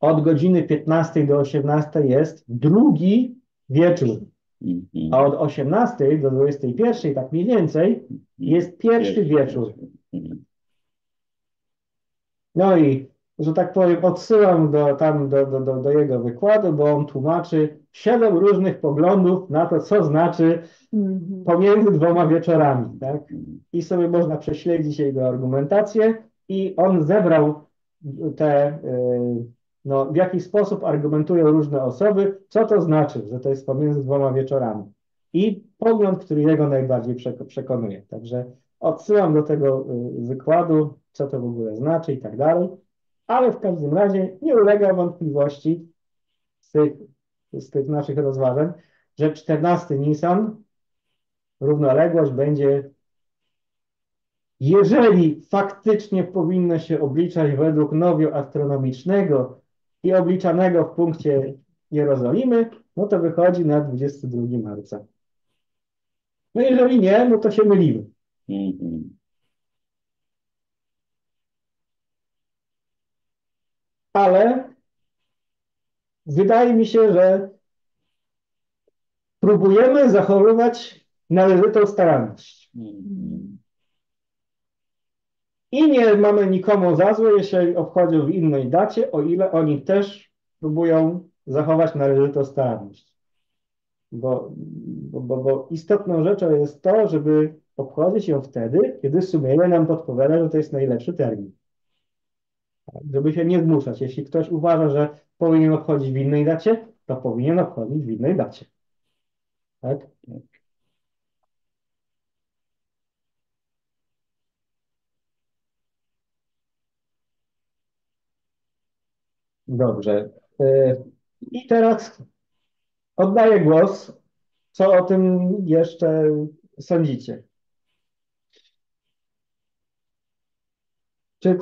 Od godziny 15 do 18 jest drugi wieczór, Mhm. a od 18 do 21, tak mniej więcej, jest pierwszy wieczór. No i, że tak powiem, odsyłam do, tam do, do, do, do jego wykładu, bo on tłumaczy siedem różnych poglądów na to, co znaczy Mhm. pomiędzy dwoma wieczorami, tak? I sobie można prześledzić jego argumentację i on zebrał te, y, no, w jaki sposób argumentują różne osoby, co to znaczy, że to jest pomiędzy dwoma wieczorami. I pogląd, który jego najbardziej przek- przekonuje. Także odsyłam do tego y, wykładu, co to w ogóle znaczy i tak dalej. Ale w każdym razie nie ulega wątpliwości z tych, z tych naszych rozważań, że 14 Nisan równoległość będzie, jeżeli faktycznie powinno się obliczać według nowiu astronomicznego i obliczanego w punkcie Jerozolimy, no to wychodzi na 22 marca. No jeżeli nie, no to się mylimy. Mhm. Ale wydaje mi się, że próbujemy zachowywać należytą staranność. Mhm. I nie mamy nikomu za złe, jeśli obchodzą w innej dacie, o ile oni też próbują zachować należytą staranność. Bo, bo, bo, bo istotną rzeczą jest to, żeby obchodzić ją wtedy, kiedy sumienie nam podpowiada, że to jest najlepszy termin. Żeby się nie zmuszać. Jeśli ktoś uważa, że powinien obchodzić w innej dacie, to powinien obchodzić w innej dacie. Tak? Dobrze. Y, I teraz oddaję głos. Co o tym jeszcze sądzicie? Czy,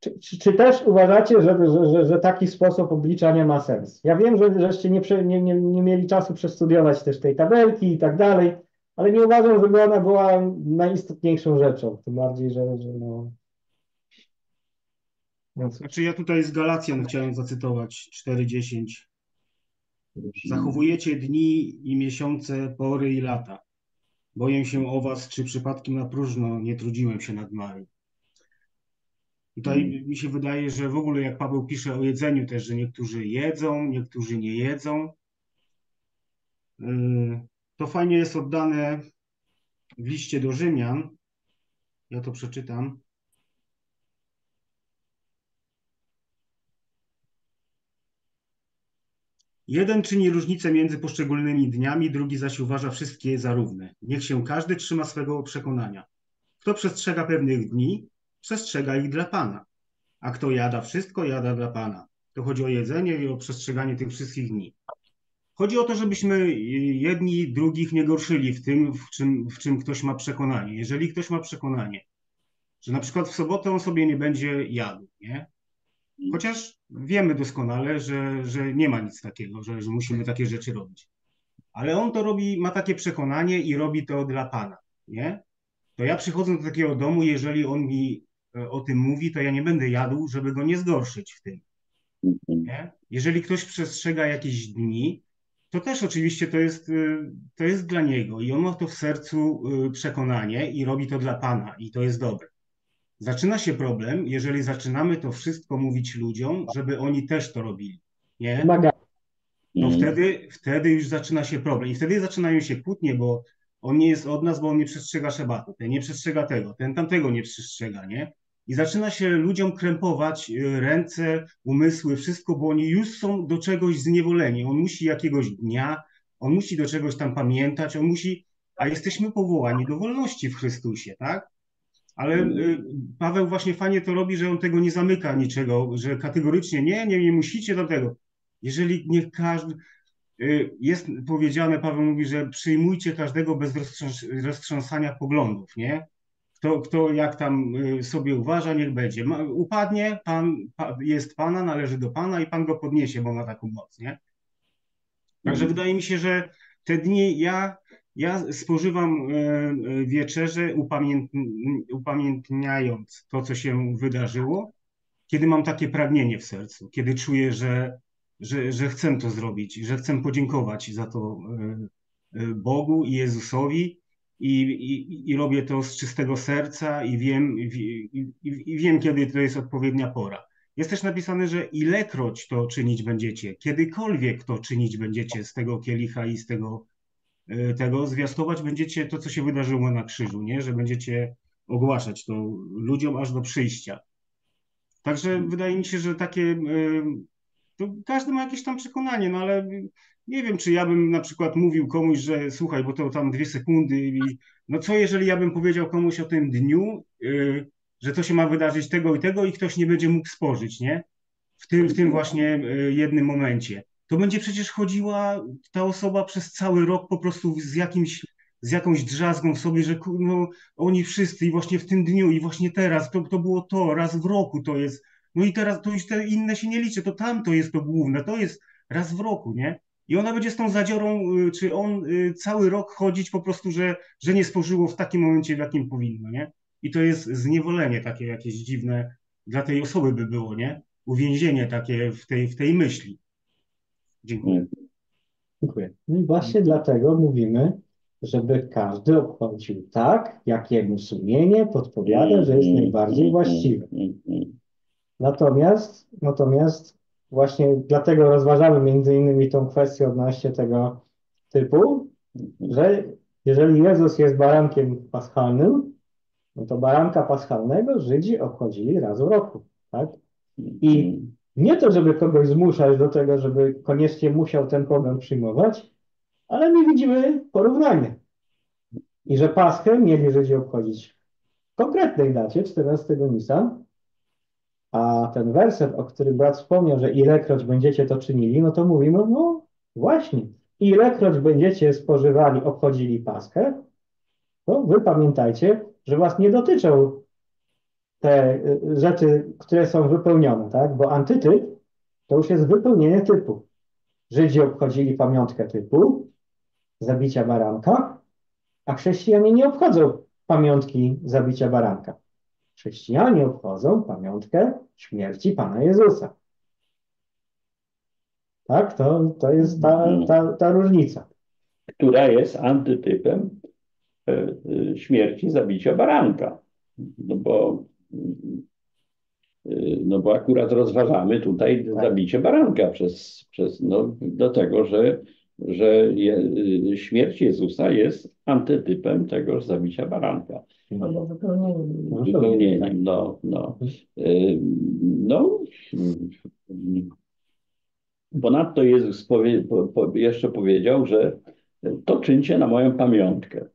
czy, czy, czy też uważacie, że, że, że, taki sposób obliczania ma sens? Ja wiem, że żeście nie, nie, nie, nie mieli czasu przestudiować też tej tabelki i tak dalej, ale nie uważam, żeby ona była najistotniejszą rzeczą. Tym bardziej, że, że no. Znaczy ja tutaj z Galacjan chciałem zacytować 4.10. Zachowujecie dni i miesiące, pory i lata. Boję się o was, czy przypadkiem na próżno nie trudziłem się nad wami. Tutaj mi się wydaje, że w ogóle jak Paweł pisze o jedzeniu też, że niektórzy jedzą, niektórzy nie jedzą. Yy, To fajnie jest oddane w liście do Rzymian. Ja to przeczytam. Jeden czyni różnicę między poszczególnymi dniami, drugi zaś uważa wszystkie za równe. Niech się każdy trzyma swego przekonania. Kto przestrzega pewnych dni, przestrzega ich dla Pana. A kto jada wszystko, jada dla Pana. To chodzi o jedzenie i o przestrzeganie tych wszystkich dni. Chodzi o to, żebyśmy jedni drugich nie gorszyli w tym, w czym, w czym ktoś ma przekonanie. Jeżeli ktoś ma przekonanie, że na przykład w sobotę on sobie nie będzie jadł, nie? Chociaż wiemy doskonale, że, że nie ma nic takiego, że, że musimy takie rzeczy robić. Ale on to robi, ma takie przekonanie i robi to dla Pana, nie? To ja przychodzę do takiego domu, jeżeli on mi e, o tym mówi, to ja nie będę jadł, żeby go nie zgorszyć w tym, Mhm. nie? Jeżeli ktoś przestrzega jakieś dni, to też oczywiście to jest, y, to jest dla niego i on ma to w sercu y, przekonanie i robi to dla Pana i to jest dobre. Zaczyna się problem, jeżeli zaczynamy to wszystko mówić ludziom, żeby oni też to robili. Nie? Wymaga. Mm. wtedy, wtedy już zaczyna się problem. I wtedy zaczynają się kłótnie, bo on nie jest od nas, bo on nie przestrzega szabatu, ten nie przestrzega tego, ten tamtego nie przestrzega, nie? I zaczyna się ludziom krępować y, ręce, umysły, wszystko, bo oni już są do czegoś zniewoleni. On musi jakiegoś dnia, on musi do czegoś tam pamiętać, on musi, a jesteśmy powołani do wolności w Chrystusie, tak? Ale y, Paweł właśnie fajnie to robi, że on tego nie zamyka niczego, że kategorycznie nie, nie, nie musicie do tego. Jeżeli niech każdy, y, jest powiedziane, Paweł mówi, że przyjmujcie każdego bez roztrząs- roztrząsania poglądów, nie? Kto, kto jak tam y, sobie uważa, niech będzie. Upadnie, pan pa, jest Pana, należy do Pana i Pan go podniesie, bo ma taką moc, nie? Także Mhm. wydaje mi się, że te dni ja, ja spożywam e, e, wieczerze upamięt, upamiętniając to, co się wydarzyło, kiedy mam takie pragnienie w sercu, kiedy czuję, że, że, że chcę to zrobić, że chcę podziękować za to e, Bogu i Jezusowi i, i, i robię to z czystego serca i wiem, i, i, wiem, kiedy to jest odpowiednia pora. Jest też napisane, że ilekroć to czynić będziecie, kiedykolwiek to czynić będziecie z tego kielicha i z tego, tego zwiastować będziecie to, co się wydarzyło na krzyżu, nie? Że będziecie ogłaszać to ludziom aż do przyjścia. Także wydaje mi się, że takie, e, to każdy ma jakieś tam przekonanie, no ale nie wiem, czy ja bym na przykład mówił komuś, że słuchaj, bo to tam dwie sekundy i no co jeżeli ja bym powiedział komuś o tym dniu, y, że to się ma wydarzyć tego i tego i ktoś nie będzie mógł spożyć, nie? W tym, w tym właśnie y, jednym momencie. To będzie przecież chodziła ta osoba przez cały rok po prostu z jakimś, z jakąś drzazgą w sobie, że no, oni wszyscy i właśnie w tym dniu i właśnie teraz, to, to było to, raz w roku to jest, no i teraz to już te inne się nie liczy, to tamto jest to główne, to jest raz w roku, nie? I ona będzie z tą zadziorą, y, czy on y, cały rok chodzić po prostu, że, że nie spożyło w takim momencie, w jakim powinno, nie? I to jest zniewolenie takie jakieś dziwne dla tej osoby by było, nie? Uwięzienie takie w tej, w tej myśli. Dziękuję. Dziękuję. No i właśnie dlatego mówimy, żeby każdy obchodził tak, jak jemu sumienie podpowiada, że jest najbardziej właściwy. Natomiast, natomiast właśnie dlatego rozważamy między innymi tą kwestię odnośnie tego typu, że jeżeli Jezus jest barankiem paschalnym, no to baranka paschalnego Żydzi obchodzili raz w roku, tak? I nie to, żeby kogoś zmuszać do tego, żeby koniecznie musiał ten program przyjmować, ale my widzimy porównanie. I że Paschę mieli Żydzi obchodzić w konkretnej dacie, 14 Nisan, a ten werset, o którym brat wspomniał, że ilekroć będziecie to czynili, no to mówimy, no właśnie, ilekroć będziecie spożywali, obchodzili Paschę, to wy pamiętajcie, że was nie dotyczą te y, rzeczy, które są wypełnione, tak? Bo antytyp to już jest wypełnienie typu. Żydzi obchodzili pamiątkę typu zabicia baranka, a chrześcijanie nie obchodzą pamiątki zabicia baranka. Chrześcijanie obchodzą pamiątkę śmierci Pana Jezusa. Tak? To, to jest ta, ta, ta różnica. która jest antytypem e, e, śmierci zabicia baranka. No bo, no bo akurat rozważamy tutaj Tak. zabicie baranka przez, przez no, do tego, że, że je, e, śmierć Jezusa jest antytypem tego zabicia baranka. No, Wypełnieniem, no, no. Y, No, ponadto Jezus powie, po, po, jeszcze powiedział, że to czyńcie na moją pamiątkę.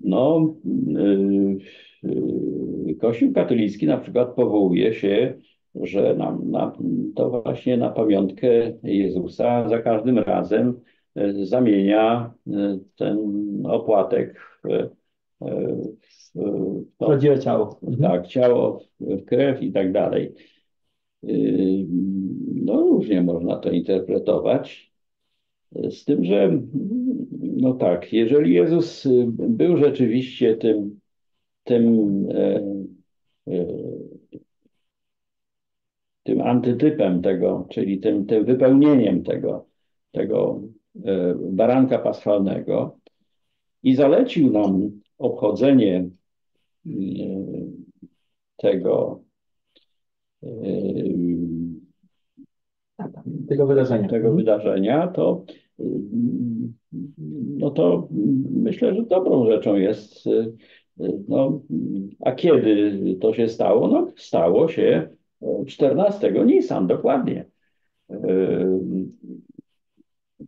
No, y, y, Kościół katolicki na przykład powołuje się, że na, na, to właśnie na pamiątkę Jezusa za każdym razem y, zamienia y, ten opłatek w, y, w, ciało. tak, ciało w krew i tak dalej. No różnie można to interpretować. Z tym, że no tak, jeżeli Jezus był rzeczywiście tym, tym, e, e, tym antytypem tego, czyli tym, tym wypełnieniem tego, tego e, baranka paschalnego i zalecił nam obchodzenie tego, Tego wydarzenia. tego Mhm. wydarzenia, to no to myślę, że dobrą rzeczą jest. No, a kiedy to się stało? No, stało się 14 Nisan, dokładnie. Y,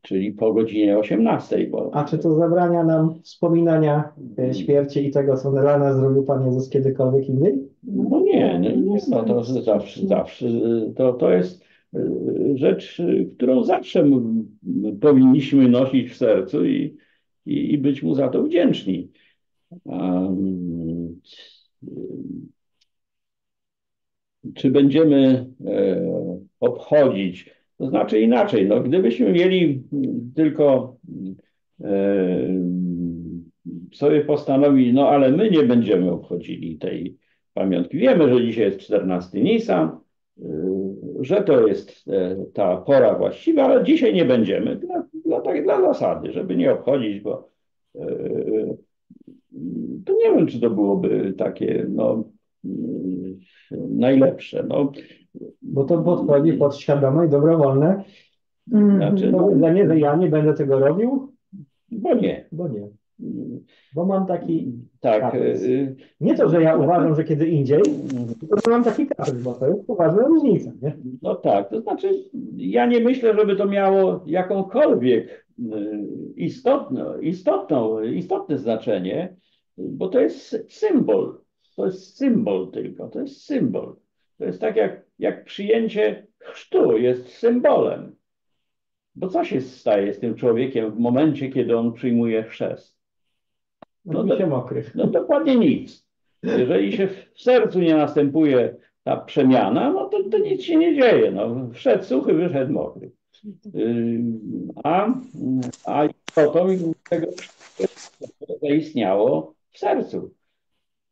Czyli po godzinie 18, bo A czy to zabrania nam wspominania e, śmierci i tego, co dla nas zrobił Pan Jezus kiedykolwiek inny? No nie, nie, nie no to zawsze, zawsze to, to jest rzecz, którą zawsze powinniśmy nosić w sercu i, i, i być mu za to wdzięczni. Czy będziemy e, obchodzić, to znaczy inaczej, no, gdybyśmy mieli tylko e, sobie postanowić, no ale my nie będziemy obchodzili tej pamiątki. Wiemy, że dzisiaj jest 14 Nisan, y, że to jest e, ta pora właściwa, ale dzisiaj nie będziemy. Dla, dla, tak, dla zasady, żeby nie obchodzić, bo e, to nie wiem, czy to byłoby takie no, mm, najlepsze. No, Bo to podchodzi pod świadome i dobrowolne znaczy, no, powiedzenie, że ja nie będę tego robił, bo nie. bo nie. Bo mam taki, Tak. Kaprys. y, nie to, że ja uważam, że kiedy indziej, tylko że mam taki kaprys, bo to jest poważna różnica, nie? No tak, to znaczy ja nie myślę, żeby to miało jakąkolwiek y, istotną, istotną, istotne znaczenie, bo to jest symbol. To jest symbol tylko, to jest symbol. To jest tak jak, jak przyjęcie chrztu jest symbolem. Bo co się staje z tym człowiekiem w momencie, kiedy on przyjmuje chrzest? No to- się mokry. No dokładnie nic. Jeżeli się w sercu nie następuje ta przemiana, no to, to nic się nie dzieje. No, wszedł suchy, wyszedł mokry. A, a istotą tego zaistniało w sercu.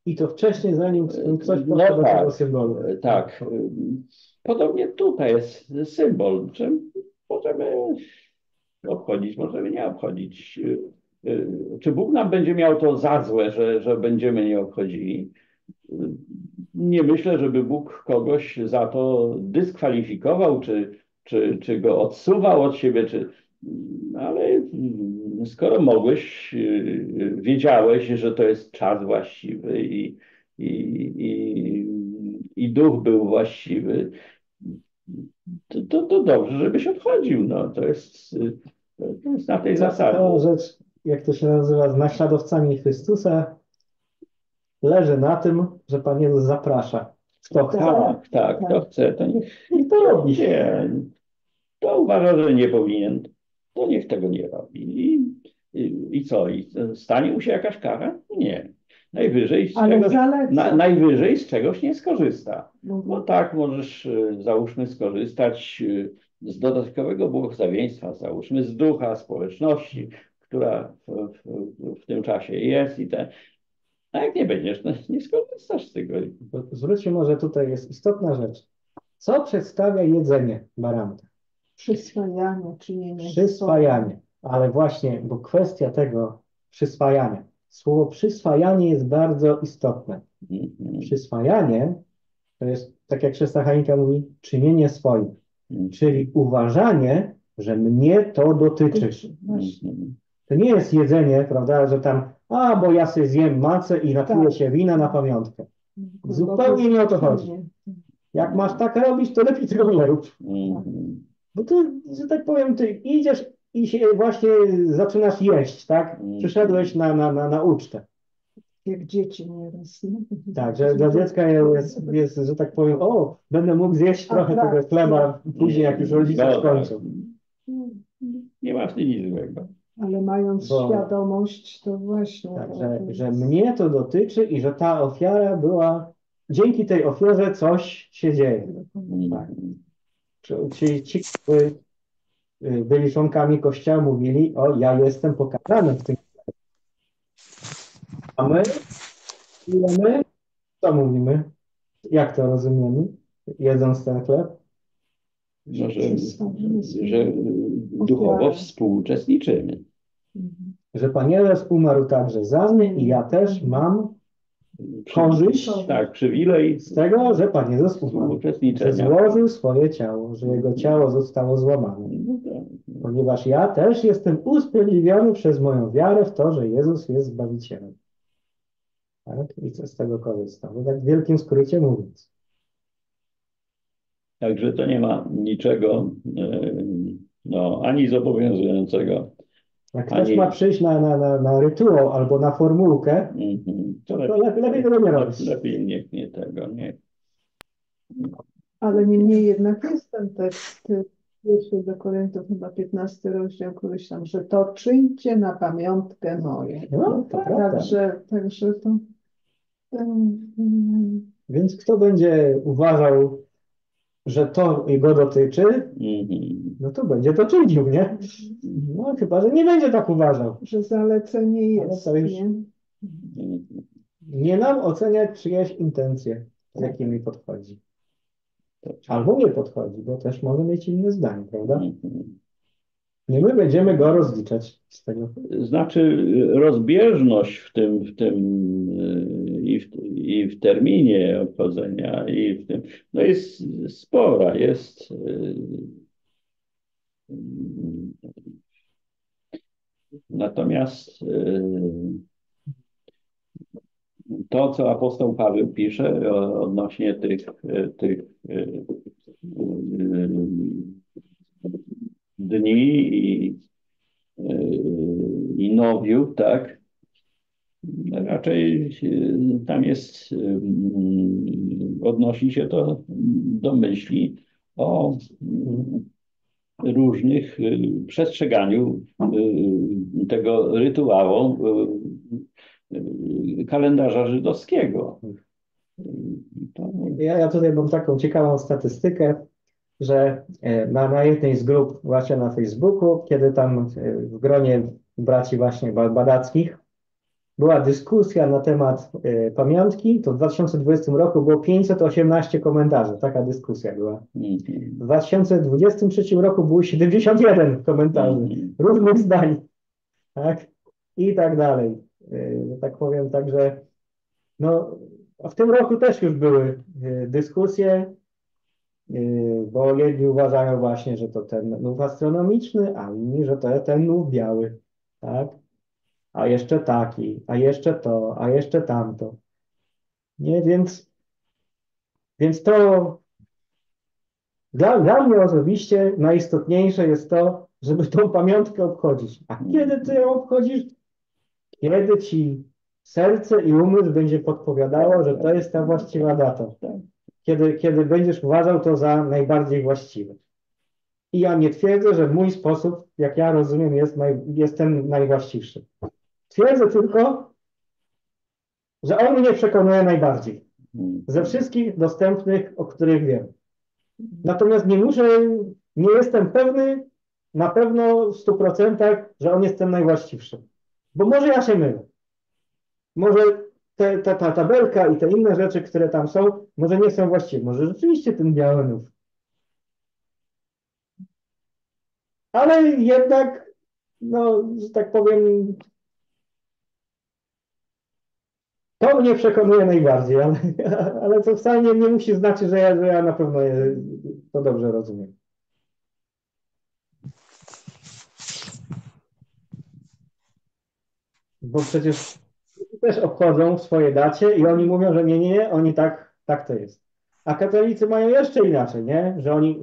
I to wcześniej, zanim ktoś No tak. symbolu. Tak. Podobnie tutaj jest symbol, czym możemy obchodzić, możemy nie obchodzić. Czy Bóg nam będzie miał to za złe, że, że będziemy nie obchodzili? Nie myślę, żeby Bóg kogoś za to dyskwalifikował, czy, czy, czy go odsuwał od siebie, czy, ale skoro mogłeś, yy, wiedziałeś, że to jest czas właściwy i, i, i, i duch był właściwy, to, to, to dobrze, żebyś odchodził. No, to jest, to jest na tej Ta zasadzie. rzecz, jak to się nazywa, z naśladowcami Chrystusa, leży na tym, że Pan Jezus zaprasza. Kto chce, Tak, tak, kto chce, to niech, niech to robi. Nie, to uważa, że nie powinien, to niech tego nie robi. I, i, i co? I stanie mu się jakaś kara? Nie. Najwyżej z, Ale czegoś, na, najwyżej z czegoś nie skorzysta. No, No tak, możesz, y, załóżmy, skorzystać y, z dodatkowego błogosławieństwa, załóżmy z ducha społeczności, która w, w, w tym czasie jest i te. A jak nie będziesz, no nie skorzystasz z tego. Bo Zwróćcie może tutaj jest istotna rzecz. Co przedstawia jedzenie baranka? Przyswajanie, czynienie. Przyswajanie. Ale właśnie, bo kwestia tego przyswajania. Słowo przyswajanie jest bardzo istotne. Przyswajanie to jest, tak jak siostra Halinka mówi, czynienie swoim. Czyli uważanie, że mnie to dotyczy. To nie jest jedzenie, prawda, że tam, a bo ja sobie zjem macę i napiję Tak. się wina na pamiątkę. Zupełnie nie o to chodzi. Jak masz tak robić, to lepiej tego nie rób. Mhm. Bo to, że tak powiem, ty idziesz i się właśnie zaczynasz jeść, tak? Mhm. Przyszedłeś na, na, na, na ucztę. Jak dzieci nieraz. nie? Tak, że dla dziecka jest, jest, że tak powiem, o, będę mógł zjeść trochę tak. tego chleba później, jak już rodzice No, skończą. Nie ma w tym nic złego. Ale mając Bo- świadomość, to właśnie. Tak, że, że mnie to dotyczy i że ta ofiara była, dzięki tej ofierze coś się dzieje. Tak. Czy- Ci, ci, którzy y, byli członkami Kościoła, mówili, o, ja jestem pokazany w tym. A my, jemy, co mówimy? Jak to rozumiemy, jedząc ten chleb? No, że, że duchowo współuczestniczymy. Mhm. Że Pan Jezus umarł także za mnie i ja też mam korzyść Tak, przywilej z tego, że Pan Jezus umarł, że uczestniczenia. złożył swoje ciało, że Jego ciało zostało złamane. No tak. Ponieważ ja też jestem usprawiedliwiony przez moją wiarę w to, że Jezus jest Zbawicielem. Tak? I co z tego korzystam? No tak w wielkim skrócie mówiąc. Także to nie ma niczego e, no, ani zobowiązującego. Jak ktoś Ani- ma przyjść na, na, na, na rytuał albo na formułkę, Mhm. to, to lepiej, lepiej tego nie robić. Lepiej niech nie tego, nie. Ale niemniej jednak jest ten tekst pierwszy do Koryntów, chyba 15 rozdział, któryś tam, że to czyńcie na pamiątkę moje. No, to prawda. Także, także to. mm, Więc kto będzie uważał, że to go dotyczy, Mhm. no to będzie to czynił, nie? No chyba, że nie będzie tak uważał. Że zalecenie jest, to już- nie? Nie nam oceniać czyjeś intencje, z jakimi podchodzi. Albo nie podchodzi, bo też może mieć inne zdanie, prawda? Mhm. Nie my będziemy go rozliczać z tego. Znaczy rozbieżność w tym, w tym y, i w, i w terminie obchodzenia, i w tym, no jest spora, jest y, natomiast y, to, co apostoł Paweł pisze odnośnie tych, tych y, y, dni i i nowiu, tak? Raczej y, tam jest, y, odnosi się to do myśli o y, różnych y, przestrzeganiu y, tego rytuału y, y, kalendarza żydowskiego. To, Ja, ja tutaj mam taką ciekawą statystykę, że na, na jednej z grup właśnie na Facebooku, kiedy tam w gronie braci właśnie ba- badackich była dyskusja na temat e, pamiątki, to w 2020 roku było 518 komentarzy, taka dyskusja była. W 2023 roku było 71 komentarzy Mhm. różnych zdań, tak? I tak dalej. Że tak powiem, także no, a w tym roku też już były yy, dyskusje, bo jedni uważają właśnie, że to ten nów astronomiczny, a inni, że to ten nów biały, tak? A jeszcze taki, a jeszcze to, a jeszcze tamto. Nie, więc, więc to dla, dla mnie osobiście najistotniejsze jest to, żeby tą pamiątkę obchodzić. A kiedy ty ją obchodzisz? Kiedy ci serce i umysł będzie podpowiadało, że to jest ta właściwa data. Kiedy, kiedy będziesz uważał to za najbardziej właściwe. I ja nie twierdzę, że mój sposób, jak ja rozumiem, jest, naj, jest ten najwłaściwszy. Twierdzę tylko, że on mnie przekonuje najbardziej. Ze wszystkich dostępnych, o których wiem. Natomiast nie muszę, nie jestem pewny na pewno w 100%, że on jest ten najwłaściwszy. Bo może ja się mylę. Może te, ta, ta tabelka i te inne rzeczy, które tam są, może nie są właściwe. Może rzeczywiście ten biały nów. Ale jednak, no, że tak powiem, to mnie przekonuje najbardziej, ale, [LAUGHS] ale to wcale nie, musi znaczyć, że ja, że ja na pewno je, to dobrze rozumiem. Bo przecież też obchodzą w swojej dacie i oni mówią, że nie, nie, nie, oni tak, tak to jest. A katolicy mają jeszcze inaczej, nie? Że oni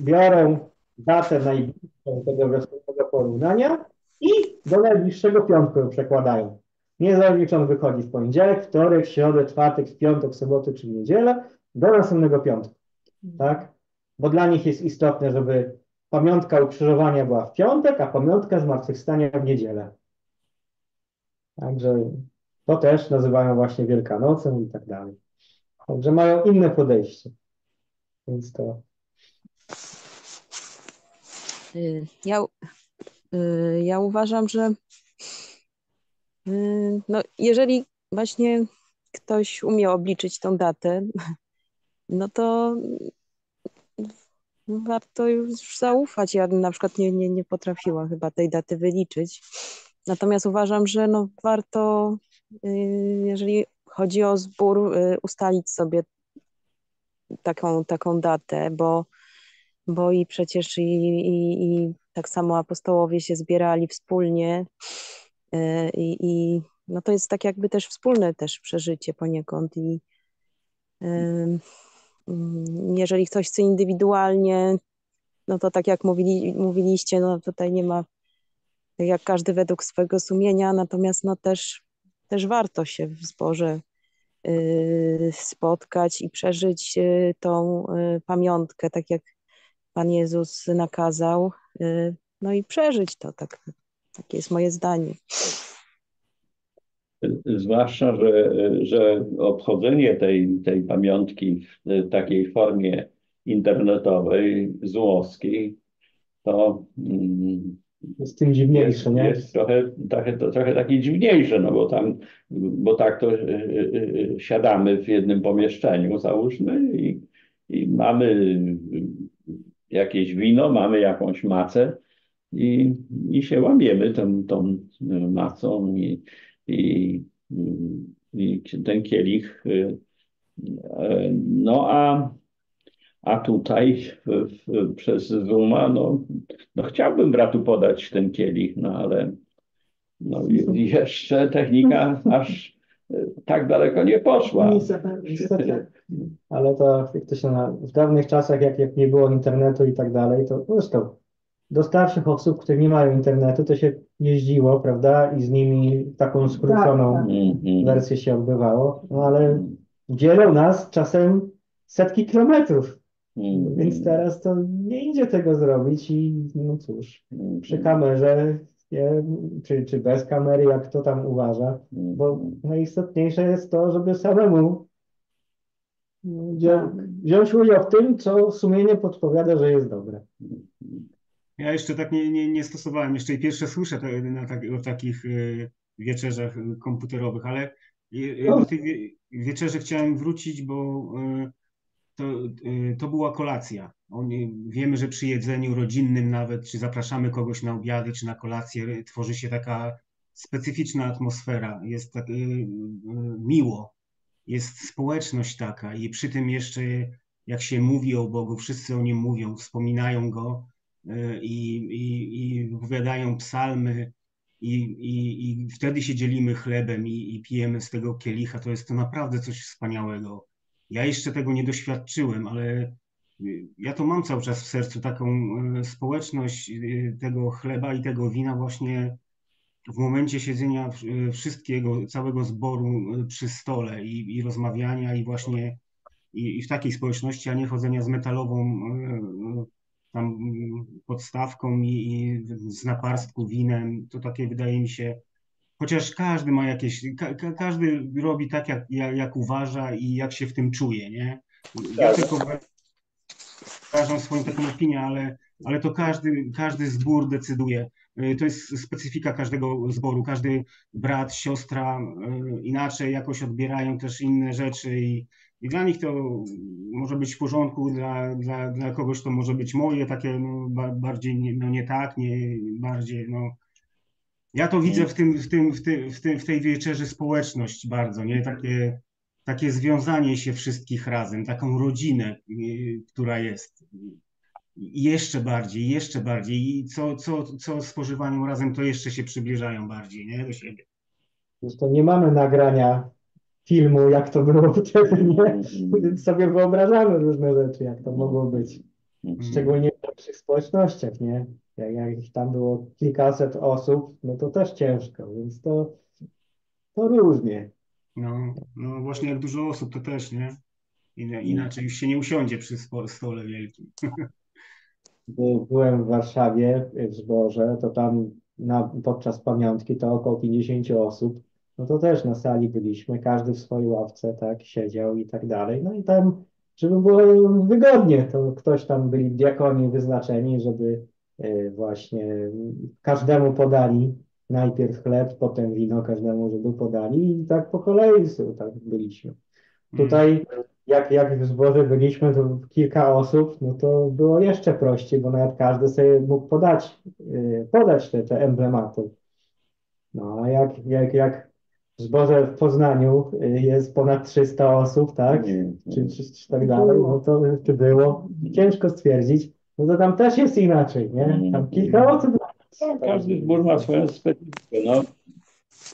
biorą datę najbliższą tego wesołego porównania i do najbliższego piątku ją przekładają. Niezależnie czy on wychodzi w poniedziałek, wtorek, środę, czwartek, w piątek, sobotę czy w niedzielę, do następnego piątku. Tak? Bo dla nich jest istotne, żeby pamiątka ukrzyżowania była w piątek, a pamiątka zmartwychwstania w niedzielę. Także to też nazywają właśnie Wielkanocą i tak dalej. Także mają inne podejście. Więc to. Y, Ja, y, ja uważam, że no, jeżeli właśnie ktoś umie obliczyć tą datę, no to warto już zaufać. Ja na przykład nie, nie, nie potrafiła chyba tej daty wyliczyć. Natomiast uważam, że no warto, y, jeżeli chodzi o zbór, y, ustalić sobie taką, taką datę, bo, bo i przecież i, i, i tak samo apostołowie się zbierali wspólnie i, i no to jest tak jakby też wspólne też przeżycie poniekąd i mm, jeżeli ktoś chce indywidualnie, no to tak jak mówili, mówiliście, no tutaj nie ma tak jak każdy według swojego sumienia, natomiast no też, też warto się w zborze y, spotkać i przeżyć y, tą y, pamiątkę, tak jak Pan Jezus nakazał, no i przeżyć to, tak, takie jest moje zdanie. Zwłaszcza, że, że obchodzenie tej, tej pamiątki w takiej formie internetowej, złowskiej, to mm, Jest tym dziwniejsze, nie? jest trochę, trochę, to trochę takie dziwniejsze, no bo tam, bo tak to e, e, e, siadamy w jednym pomieszczeniu, załóżmy, i, i mamy jakieś wino, mamy jakąś macę i, i się łamiemy tą, tą macą i, i, i ten kielich. No a a tutaj w, w, przez Zooma, no, no chciałbym bratu podać ten kielich, no ale no, jeszcze technika aż e, tak daleko nie poszła. Niestety. Ale to, jak to się na, w dawnych czasach, jak, jak nie było internetu i tak dalej, to zresztą do starszych osób, które nie mają internetu, to się jeździło, prawda, i z nimi taką skróconą tak. Mhm. wersję się odbywało, no ale dzielą nas czasem setki kilometrów, Mhm. więc teraz to nie idzie tego zrobić i no cóż, Mhm. przy kamerze, nie, czy, czy bez kamery, jak kto tam uważa, bo najistotniejsze jest to, żeby samemu wzią, wziąć udział w tym, co sumienie podpowiada, że jest dobre. Ja jeszcze tak nie, nie, nie stosowałem, jeszcze i pierwsze słyszę na tak, o takich y, wieczerzach komputerowych, ale do tej wie, wieczerzy chciałem wrócić, bo y, to, y, to była kolacja. Wiemy, że przy jedzeniu rodzinnym nawet, czy zapraszamy kogoś na obiady, czy na kolację, tworzy się taka specyficzna atmosfera, jest tak miło, jest społeczność taka i przy tym jeszcze jak się mówi o Bogu, wszyscy o Nim mówią, wspominają Go, i, i, i wypowiadają psalmy i, i, i wtedy się dzielimy chlebem i, i pijemy z tego kielicha. To jest to naprawdę coś wspaniałego. Ja jeszcze tego nie doświadczyłem, ale y, ja to mam cały czas w sercu, taką y, społeczność tego chleba i tego wina właśnie w momencie siedzenia wszystkiego, całego zboru przy stole i, i rozmawiania i właśnie i, i w takiej społeczności, a nie chodzenia z metalową tam mm, podstawką i, i z naparstku winem, to takie wydaje mi się, chociaż każdy ma jakieś, ka, ka, każdy robi tak, jak, jak, jak uważa i jak się w tym czuje, nie? Ja tylko wyrażam swoją taką opinię, ale, ale to każdy, każdy zbór decyduje. Y, To jest specyfika każdego zboru. Każdy brat, siostra y, inaczej jakoś odbierają też inne rzeczy i, i dla nich to może być w porządku, dla, dla, dla kogoś to może być moje, takie no, ba- bardziej nie, no nie tak, nie bardziej, no. Ja to widzę w tym, w tym, w tym, w tym, w tej wieczerzy społeczność bardzo, nie? Takie, takie związanie się wszystkich razem, taką rodzinę, y, która jest. I jeszcze bardziej, jeszcze bardziej. I co, co, co spożywają razem, to jeszcze się przybliżają bardziej, nie? Do siebie. Zresztą nie mamy nagrania filmu, jak to było wtedy, nie? [LAUGHS] Więc sobie wyobrażamy różne rzeczy, jak to mogło być. Szczególnie w naszych społecznościach, nie? Jak, jak ich tam było kilkaset osób, no to też ciężko, więc to, to różnie. No, no właśnie jak dużo osób, to też, nie? Ina- Inaczej już się nie usiądzie przy stole wielkim. [LAUGHS] By- Byłem w Warszawie w zborze, to tam na, podczas pamiątki to około 50 osób. No to też na sali byliśmy, każdy w swojej ławce, tak, siedział i tak dalej. No i tam, żeby było wygodnie, to ktoś tam byli diakoni wyznaczeni, żeby e, właśnie każdemu podali najpierw chleb, potem wino każdemu, żeby podali i tak po kolei tak byliśmy. Tutaj, jak, jak w zborze byliśmy, to kilka osób, no to było jeszcze prościej, bo nawet każdy sobie mógł podać, yy, podać te, te emblematy. No a jak, jak, jak w zborze w Poznaniu y, jest ponad 300 osób, tak? Nie, Czy, czy, czy tak dalej, no to czy było? Ciężko stwierdzić. No to tam też jest inaczej, nie? Tam kilka osób. No, każdy zbór ma swoją specyfikę. No,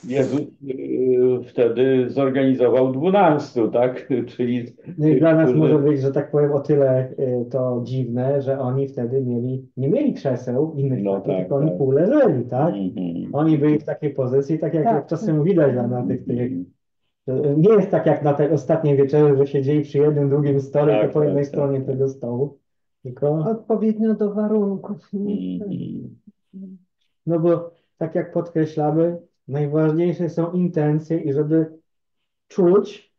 Jezus yy, wtedy zorganizował dwunastu, tak? [LAUGHS] Czyli No i dla nas którzy- może być, że tak powiem, o tyle y, to dziwne, że oni wtedy mieli, nie mieli krzeseł innych No takich, tak, tylko oni tak. półleżeli, tak? Mhm. Oni byli w takiej pozycji, tak jak, Tak. czasem widać na, na tych, tych że Nie jest tak jak na tej ostatniej wieczerzy, że siedzieli przy jednym, drugim stole, Tak, to po tak, jednej tak, stronie tak. tego stołu. Tylko, Odpowiednio do warunków. Mhm. no bo tak jak podkreślamy, najważniejsze są intencje i żeby czuć,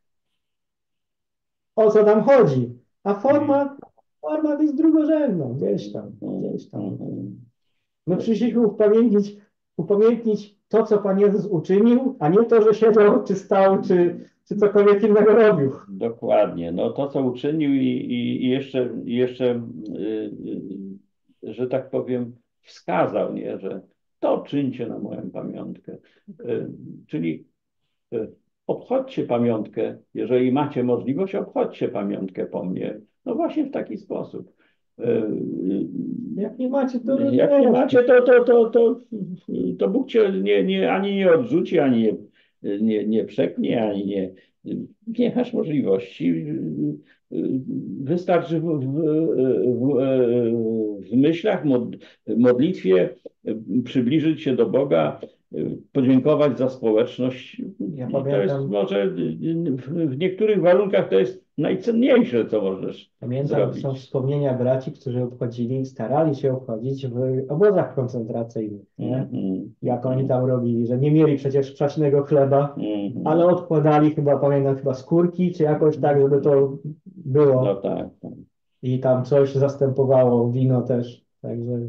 o co nam chodzi. A forma, forma jest drugorzędna, gdzieś tam, gdzieś tam. My przyszliśmy upamiętnić, upamiętnić to, co Pan Jezus uczynił, a nie to, że siedział, czy stał, czy, czy cokolwiek innego robił. Dokładnie. No to, co uczynił i, i, i jeszcze, jeszcze y, y, że tak powiem, wskazał, nie, że to czyńcie na moją pamiątkę. Y, Czyli y, obchodźcie pamiątkę, jeżeli macie możliwość, obchodźcie pamiątkę po mnie. No właśnie w taki sposób. Y, Jak nie macie, to Jak nie macie, to, to, to, to, to Bóg cię nie, nie, ani nie odrzuci, ani nie, nie, nie przeknie, ani nie. Nie masz możliwości. Wystarczy w, w, w, w myślach, mod- modlitwie przybliżyć się do Boga, podziękować za społeczność. Ja to jest może w, niektórych warunkach to jest najcenniejsze, co możesz Pamiętam, zrobić. są wspomnienia braci, którzy obchodzili, starali się obchodzić w obozach koncentracyjnych. Nie? Mhm. Jak oni tam robili, że nie mieli przecież kwaśnego chleba, Mhm. ale odkładali chyba, pamiętam, chyba skórki, czy jakoś tak, żeby to było. No tak. tak. I tam coś zastępowało, wino też. Także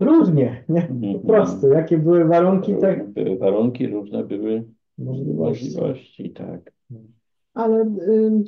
różnie, nie? Po prostu. Jakie były warunki, tak Były warunki, różne były możliwości. możliwości, tak. Ale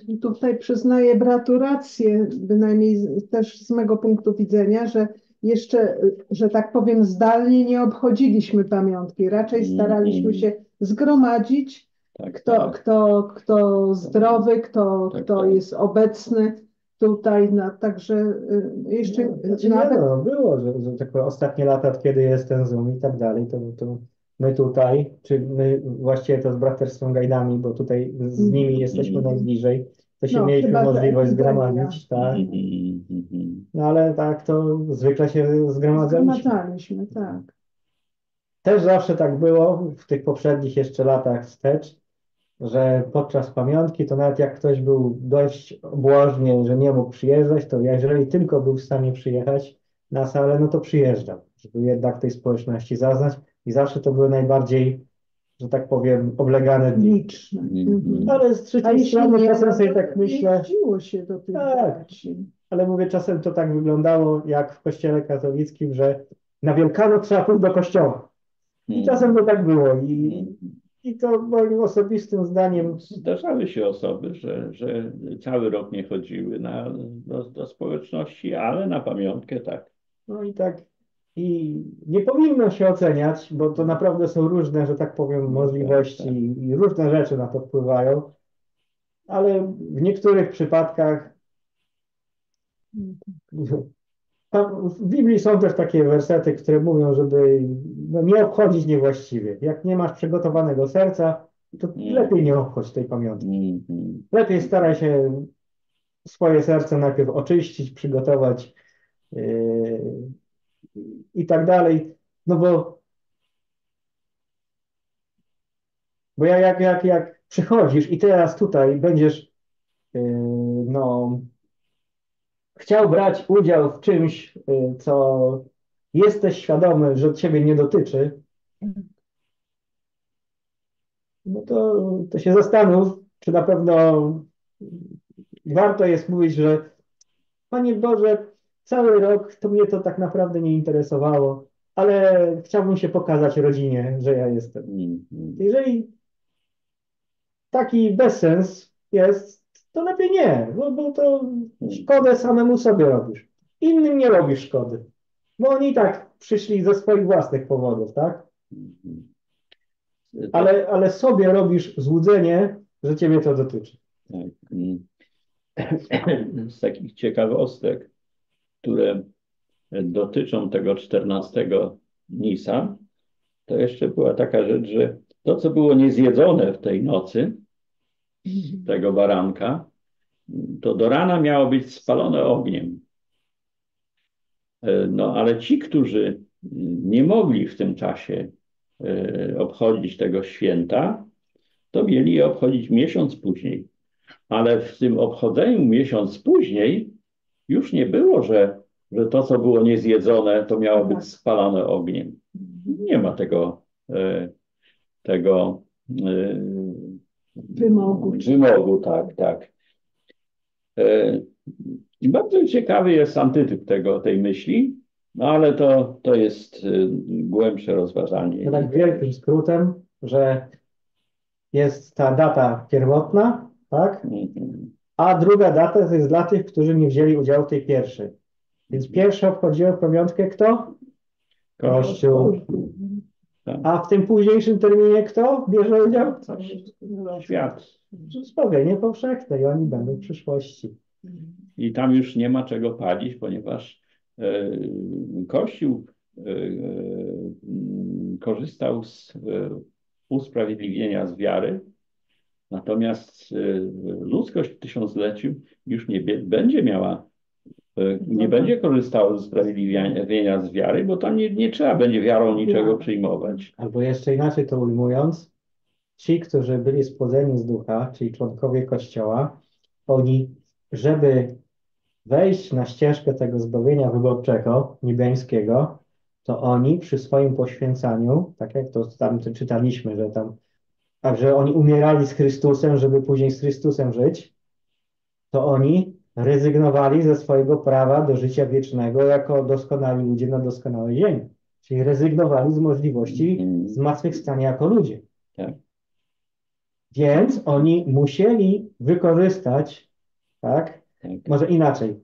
y, tutaj przyznaję bratu rację, bynajmniej z, też z mego punktu widzenia, że jeszcze, że tak powiem, zdalnie nie obchodziliśmy pamiątki. Raczej Mhm. staraliśmy się zgromadzić, tak, kto, tak. kto, kto zdrowy, kto, Tak, kto tak. jest obecny tutaj. No, także y, jeszcze Znaczy, nawet nie, no, było, że, że tak powiem, ostatnie lata, od kiedy jest ten Zoom i tak dalej, to, to my tutaj, czy my właściwie to z braterstwem Gajdami, bo tutaj z nimi Mhm. jesteśmy najbliżej, to się No, mieliśmy możliwość zgromadzić, tak? Mhm. No ale tak to zwykle się zgromadzaliśmy. zgromadzaliśmy, tak. Też zawsze tak było w tych poprzednich jeszcze latach wstecz, że podczas pamiątki to nawet jak ktoś był dość obłożnie, że nie mógł przyjeżdżać, to jeżeli tylko był w stanie przyjechać na salę, no to przyjeżdżał, żeby jednak tej społeczności zaznać i zawsze to były najbardziej, że tak powiem, oblegane dni. Liczne. Mhm. Mhm. Ale z trzeciej strony nie, czasem no sobie tak myślę, jeździło się do tych Tak. ale mówię, czasem to tak wyglądało jak w kościele katolickim, że na Wielkanoc trzeba pójść do kościoła. I czasem to tak było. I, i to moim osobistym zdaniem Zdarzały się osoby, że, że cały rok nie chodziły na, do, do społeczności, ale na pamiątkę tak. No i tak, i nie powinno się oceniać, bo to naprawdę są różne, że tak powiem, możliwości tak. i różne rzeczy na to wpływają, ale w niektórych przypadkach [LAUGHS] tam w Biblii są też takie wersety, które mówią, żeby no, nie obchodzić niewłaściwie. Jak nie masz przygotowanego serca, to Mm. lepiej nie obchodź tej pamiątki. Mhm. Lepiej staraj się swoje serce najpierw oczyścić, przygotować yy, i tak dalej. No bo, bo ja- jak, jak, jak przychodzisz i teraz tutaj będziesz yy, no, chciał brać udział w czymś, yy, co jesteś świadomy, że ciebie nie dotyczy, no to, to się zastanów, czy na pewno warto jest mówić, że Panie Boże, cały rok to mnie to tak naprawdę nie interesowało, ale chciałbym się pokazać rodzinie, że ja jestem. Mhm. Jeżeli taki bezsens jest, to lepiej nie, bo, bo to szkodę samemu sobie robisz. Innym nie robisz szkody, bo oni i tak przyszli ze swoich własnych powodów, tak? Mhm. ale, ale sobie robisz złudzenie, że ciebie to dotyczy. Tak. mm. Z takich ciekawostek, które dotyczą tego 14 Nisa, to jeszcze była taka rzecz, że to, co było niezjedzone w tej nocy, tego baranka, to do rana miało być spalone ogniem. E, No, ale ci, którzy nie mogli w tym czasie e, obchodzić tego święta, to mieli je obchodzić miesiąc później. Ale w tym obchodzeniu miesiąc później już nie było, że, że to, co było niezjedzone, to miało być spalane ogniem. Nie ma tego, e, tego Wymogu. Wymogu, tak, tak. E, I bardzo ciekawy jest antytyp tego, tej myśli, no ale to, to jest e, głębsze rozważanie. To tak wielkim skrótem, że jest ta data pierwotna, tak? Mhm. A druga data to jest dla tych, którzy nie wzięli udziału w tej pierwszej. Więc pierwsze obchodziło pamiątkę kto? Kościół. A w tym późniejszym terminie kto bierze udział? Świat. Zbawienie powszechne i oni będą w przyszłości. I tam już nie ma czego palić, ponieważ e, Kościół e, e, korzystał z usprawiedliwienia z wiary, natomiast ludzkość w tysiącleciu już nie będzie miała, nie będzie korzystała z usprawiedliwienia z wiary, bo tam nie, nie trzeba będzie wiarą niczego przyjmować. Albo jeszcze inaczej to ujmując, ci, którzy byli spłodzeni z ducha, czyli członkowie Kościoła, oni, żeby wejść na ścieżkę tego zbawienia wyborczego, niebiańskiego, to oni przy swoim poświęcaniu, tak jak to tam czytaliśmy, że tam, a że oni umierali z Chrystusem, żeby później z Chrystusem żyć, to oni rezygnowali ze swojego prawa do życia wiecznego jako doskonali ludzie na doskonałej ziemi. Czyli rezygnowali z możliwości zmartwychwstania jako ludzie. Tak. Więc oni musieli wykorzystać, tak? Tak. Może inaczej.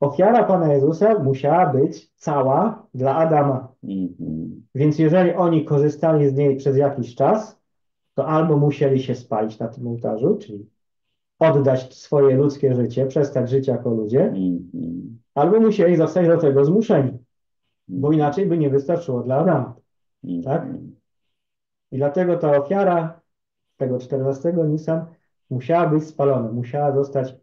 Ofiara Pana Jezusa musiała być cała dla Adama. Mhm. Więc jeżeli oni korzystali z niej przez jakiś czas, to albo musieli się spalić na tym ołtarzu, czyli oddać swoje ludzkie życie, przestać żyć jako ludzie, Mhm. albo musieli zostać do tego zmuszeni, bo inaczej by nie wystarczyło dla Adama. tak? Mhm. I dlatego ta ofiara tego 14 Nisan musiała być spalona, musiała zostać,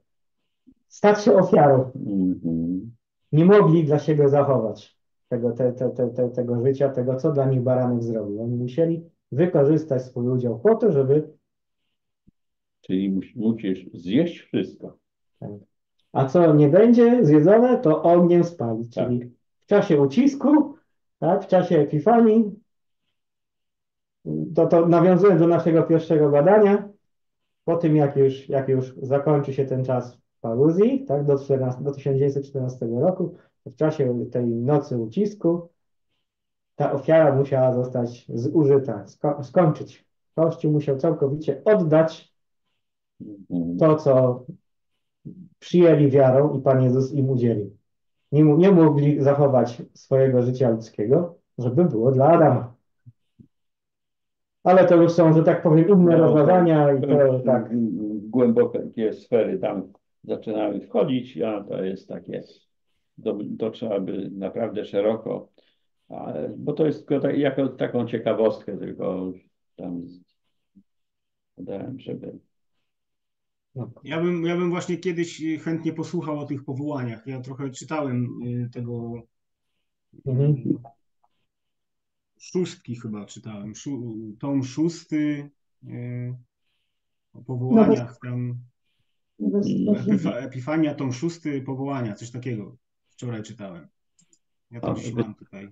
stać się ofiarą. Mhm. Nie mogli dla siebie zachować tego, te, te, te, te, tego życia, tego, co dla nich baranek zrobił. Oni musieli wykorzystać swój udział po to, żeby. Czyli mus- musisz zjeść wszystko. A co nie będzie zjedzone, to ogniem spalić. Tak. Czyli w czasie ucisku, tak, w czasie epifanii, to, to nawiązując do naszego pierwszego badania, po tym jak już, jak już zakończy się ten czas w paruzji, tak, do, 14, do 1914 roku, w czasie tej nocy ucisku ta ofiara musiała zostać zużyta, sko skończyć. Kościół musiał całkowicie oddać. To, co przyjęli wiarą i Pan Jezus im udzielił. Nie, nie mogli zachować swojego życia ludzkiego, żeby było dla Adama. Ale to już są, że tak powiem, inne No, rozważania i to tak. Głębokie sfery tam zaczynamy wchodzić, a to jest takie, to, to trzeba by naprawdę szeroko, a, bo to jest tylko tak, jako taką ciekawostkę tylko tam podałem, żeby Ja bym, ja bym właśnie kiedyś y, chętnie posłuchał o tych powołaniach. Ja trochę czytałem y, tego Mhm. y, szóstki chyba czytałem. Szó, tom szósty o powołaniach tam. Epifa, Epifania, tom szósty, powołania, coś takiego. Wczoraj czytałem. Ja to mam tutaj.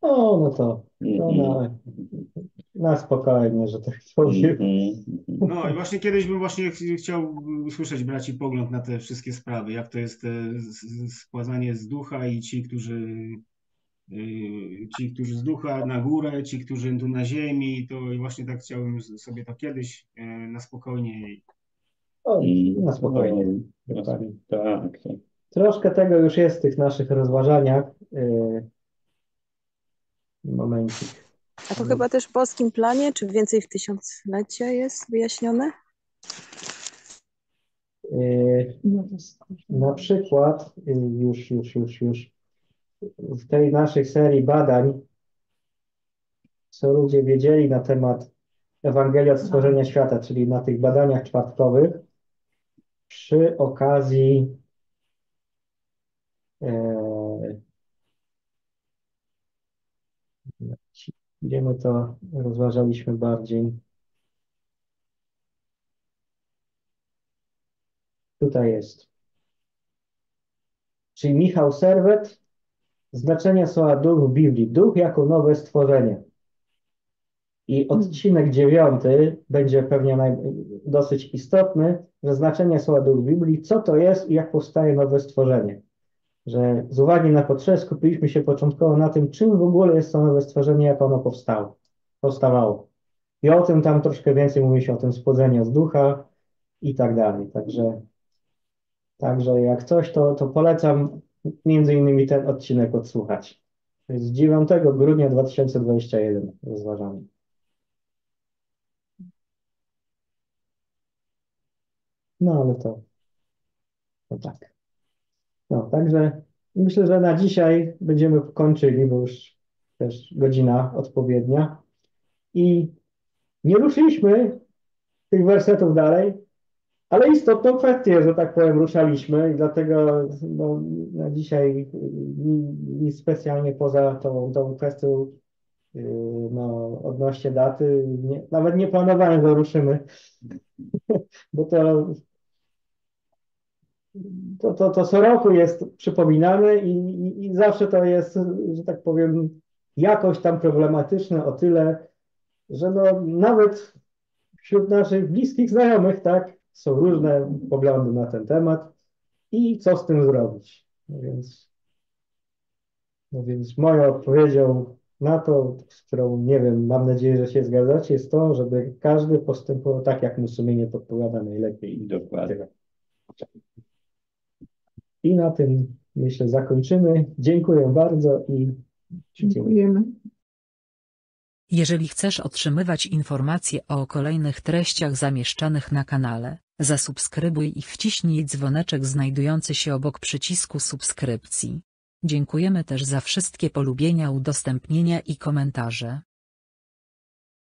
O, no to, to Mhm. na, na spokojnie, że tak powiem. Mhm. No i właśnie kiedyś bym właśnie ch- chciał usłyszeć braci pogląd na te wszystkie sprawy, jak to jest e, z- ducha i ci, którzy y, ci, którzy z ducha na górę, ci, którzy tu na ziemi, to i właśnie tak chciałbym sobie to kiedyś e, na spokojnie O, na spokojnie. No. Tak, tak. Troszkę tego już jest w tych naszych rozważaniach. Momencik. A to chyba też w boskim planie, czy więcej w tysiąclecia jest wyjaśnione? Jest- Na przykład, y, już, już, już, już, w tej naszej serii badań, co ludzie wiedzieli na temat Ewangelii od stworzenia świata, czyli na tych badaniach czwartkowych, przy okazji e, gdzie my to rozważaliśmy bardziej. Tutaj jest. Czyli Michał Serwet, znaczenie słowa duch w Biblii. Duch jako nowe stworzenie. I odcinek dziewiąty będzie pewnie naj, dosyć istotny, że znaczenie słowa duch w Biblii, co to jest i jak powstaje nowe stworzenie. Że z uwagi na potrzebę skupiliśmy się początkowo na tym, czym w ogóle jest to nowe stworzenie, jak ono powstało, powstawało. I o tym tam troszkę więcej mówi się o tym spłodzeniu z ducha i tak dalej. Także Także jak coś, to, to polecam między innymi ten odcinek odsłuchać. Jest 9 grudnia 2021 rozważamy. No ale to, to tak. No, także myślę, że na dzisiaj będziemy kończyli, bo już też godzina odpowiednia. I nie ruszyliśmy tych wersetów dalej, ale istotną kwestię, że tak powiem, ruszaliśmy i dlatego no, na dzisiaj ni- nic specjalnie poza tą, tą kwestią yy, no, odnośnie daty, nie, nawet nie planowałem, że ruszymy, [LAUGHS] bo to, to, to, to co roku jest przypominane i, i, i zawsze to jest, że tak powiem, jakoś tam problematyczne o tyle, że no, nawet wśród naszych bliskich znajomych, tak, są różne poglądy na ten temat i co z tym zrobić. No więc, no więc moją odpowiedzią na to, z którą nie wiem, mam nadzieję, że się zgadzacie, jest to, żeby każdy postępował tak, jak mu sumienie podpowiada najlepiej. Dokładnie. I na tym myślę zakończymy. Dziękuję bardzo i Dziękujemy. Jeżeli chcesz otrzymywać informacje o kolejnych treściach zamieszczanych na kanale, zasubskrybuj i wciśnij dzwoneczek znajdujący się obok przycisku subskrypcji. Dziękujemy też za wszystkie polubienia, udostępnienia i komentarze.